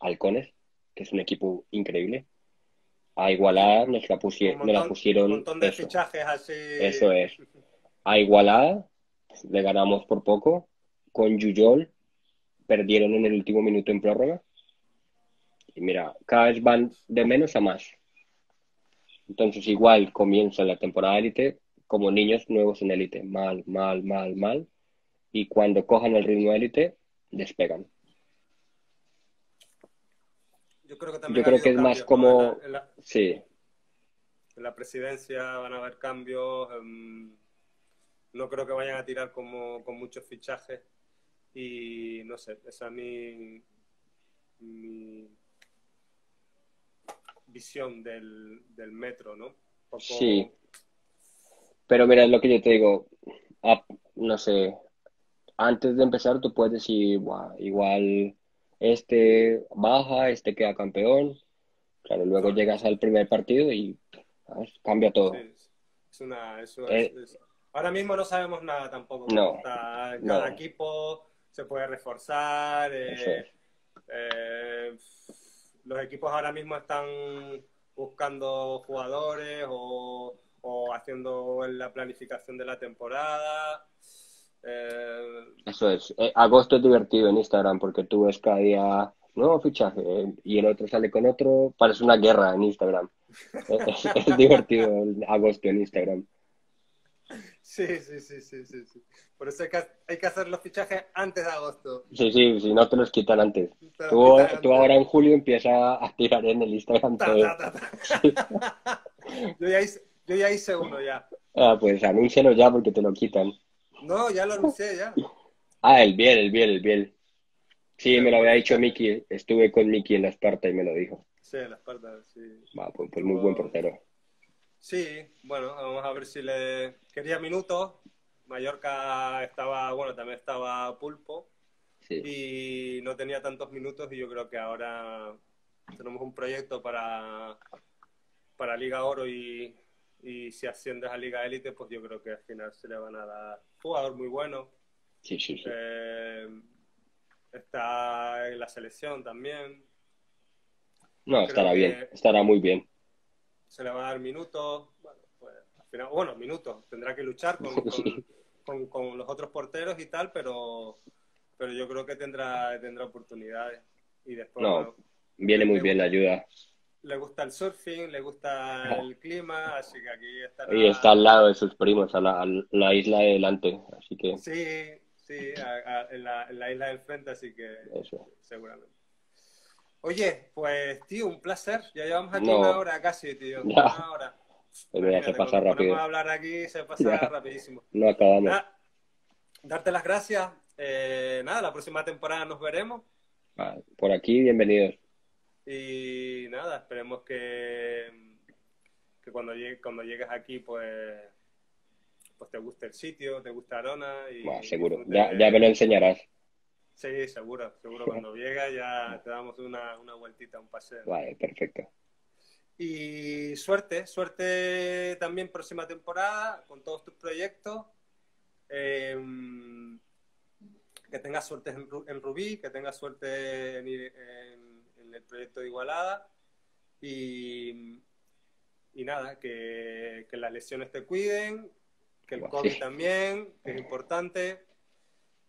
Halcones, que es un equipo increíble. A Igualada nos la, pusie- Un nos la montón, pusieron un montón de eso. fichajes así. Eso es. A Igualada le ganamos por poco. Con Yuyol perdieron en el último minuto en prórroga. Y mira, cada vez van de menos a más. Entonces igual comienza la temporada élite como niños nuevos en élite. Mal, mal, mal, mal. Y cuando cojan el ritmo élite, despegan. Yo creo que también Yo creo que es más como- En la- en la- Sí, En la presidencia van a haber cambios. em, no creo que vayan a tirar como, con muchos fichajes. Y no sé, esa es mi, mi visión del, del metro, ¿no? Poco- Sí. Pero mira, es lo que yo te digo, ah, no sé, antes de empezar tú puedes decir, "Buah, igual este baja, este queda campeón. Claro, luego llegas al primer partido y cambia todo. Sí, es una, eso Eh, es- es- ahora mismo no sabemos nada tampoco. No, está. no. Cada equipo se puede reforzar. eh, eh, los equipos ahora mismo están buscando jugadores o, o haciendo la planificación de la temporada. Eh, Eso es. Eh, agosto es divertido en Instagram porque tú ves cada día nuevo fichaje y el otro sale con otro. Parece una guerra en Instagram. Es, es divertido el agosto en Instagram. Sí, sí, sí, sí, sí, sí. Por eso hay que, hay que hacer los fichajes antes de agosto. Sí, sí, si no te los quitan antes. Los Tú, quitan tú antes. ahora en julio empiezas a tirar en el Instagram Ta, todo. ta, ta, ta. yo, ya hice, yo ya hice uno ya. Ah, pues anúncialo ya porque te lo quitan. No, ya lo anuncié ya. Ah, el Biel, el Biel, el Biel. Sí, me lo había dicho Miki. Estuve con Miki en la Esparta y me lo dijo. Sí, la Esparta, sí. Va, pues, pues muy buen portero. Sí, bueno, vamos a ver si le quería minutos. Mallorca estaba, bueno, también estaba Pulpo Sí. y no tenía tantos minutos y yo creo que ahora tenemos un proyecto para, para Liga Oro y, Y si asciendes a Liga Élite, pues yo creo que al final se le van a dar jugador muy bueno. Sí, sí, sí. Eh, está en la selección también. No, creo estará que- bien, estará muy bien. Se le va a dar minutos. Bueno, pues, al final, bueno, minutos. Tendrá que luchar con, con- Sí. con- con los otros porteros y tal, pero, pero yo creo que tendrá, tendrá oportunidades. Y después, No. bueno, Viene muy bien la ayuda. le gusta el surfing, le gusta el clima, así que aquí estará. Y está al lado de sus primos, a la, a la isla de delante. Así que Sí, sí, a- a- en, la, en la isla del frente, así que eso. seguramente. Oye, pues tío, un placer. Ya llevamos aquí No. una hora casi, tío. Ya. Una hora. Pues mira, se pasa rápido. ponemos a hablar aquí se pasa Ya. rapidísimo. No acabamos. Nada, darte las gracias. Eh, nada, la próxima temporada nos veremos. Por aquí, bienvenidos. Y nada, esperemos que, que cuando, llegue, cuando llegues aquí, pues, pues te guste el sitio, te guste Arona. Y seguro. Ya, ya me lo enseñarás. Sí, seguro, seguro. Cuando llegas ya te damos una, una vueltita, un paseo. Vale, perfecto. Y suerte, suerte también próxima temporada con todos tus proyectos. Eh, que tengas suerte en, en Rubí, que tengas suerte en, en- en el proyecto de Igualada. Y, y nada, que, que las lesiones te cuiden, que el COVID también, que es importante.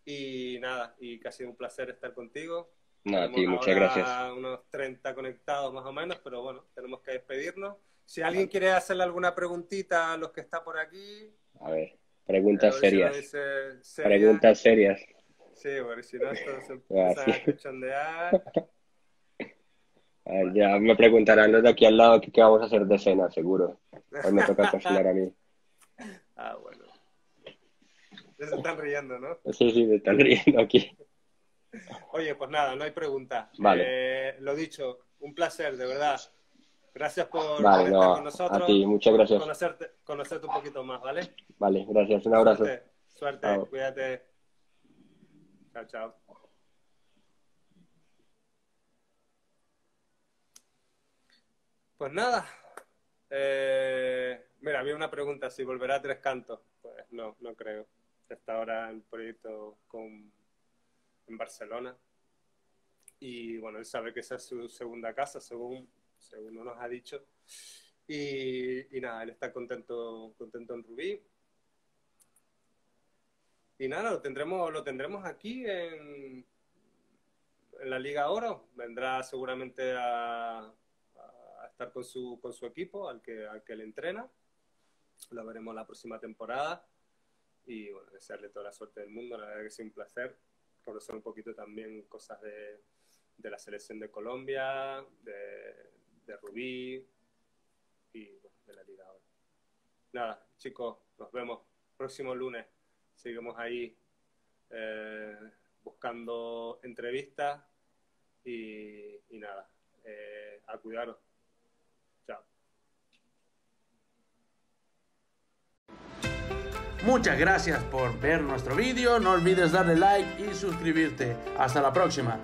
Y nada, y que ha sido un placer estar contigo. Nada, Tenemos tío, muchas ahora gracias. unos 30 conectados más o menos, pero bueno, tenemos que despedirnos. Si alguien quiere hacerle alguna preguntita a los que está por aquí, A ver, a preguntas ver si serias. dice. Preguntas serias. Sí, porque si no, esto se Ah, empieza sí. a cachondear. A ver, ya me preguntarán los de aquí al lado qué vamos a hacer de cena, seguro. Hoy me toca cocinar a mí. Ah, bueno. Ya se están riendo, ¿no? Sí, sí, me están riendo aquí. Oye, pues nada, no hay pregunta. Vale. Eh, lo dicho, un placer, de verdad. Gracias por, Vale, no, estar con nosotros. a ti, muchas gracias. Conocerte, conocerte un poquito más, ¿vale? Vale, gracias. Un abrazo. Suerte, suerte, Chao. cuídate. Chao, chao. Pues nada. Eh, mira, había una pregunta, si volverá a Tres Cantos. Pues no, no creo. Está ahora en proyecto con, en Barcelona. Y bueno, él sabe que esa es su segunda casa, según, según nos ha dicho. Y, y nada, él está contento, contento en Rubí. Y nada, lo tendremos, lo tendremos aquí en, en la Liga Oro. Vendrá seguramente a, a estar con su, con su equipo, al que, al que le entrena. Lo veremos la próxima temporada. Y bueno, desearle toda la suerte del mundo. La verdad que es un placer conocer un poquito también cosas de, de la selección de Colombia, de, de Rubí y de la Liga Oro. Nada, chicos, nos vemos próximo lunes. Seguimos ahí eh, buscando entrevistas y, y nada, eh, a cuidaros. Muchas gracias por ver nuestro vídeo, no olvides darle like y suscribirte. Hasta la próxima.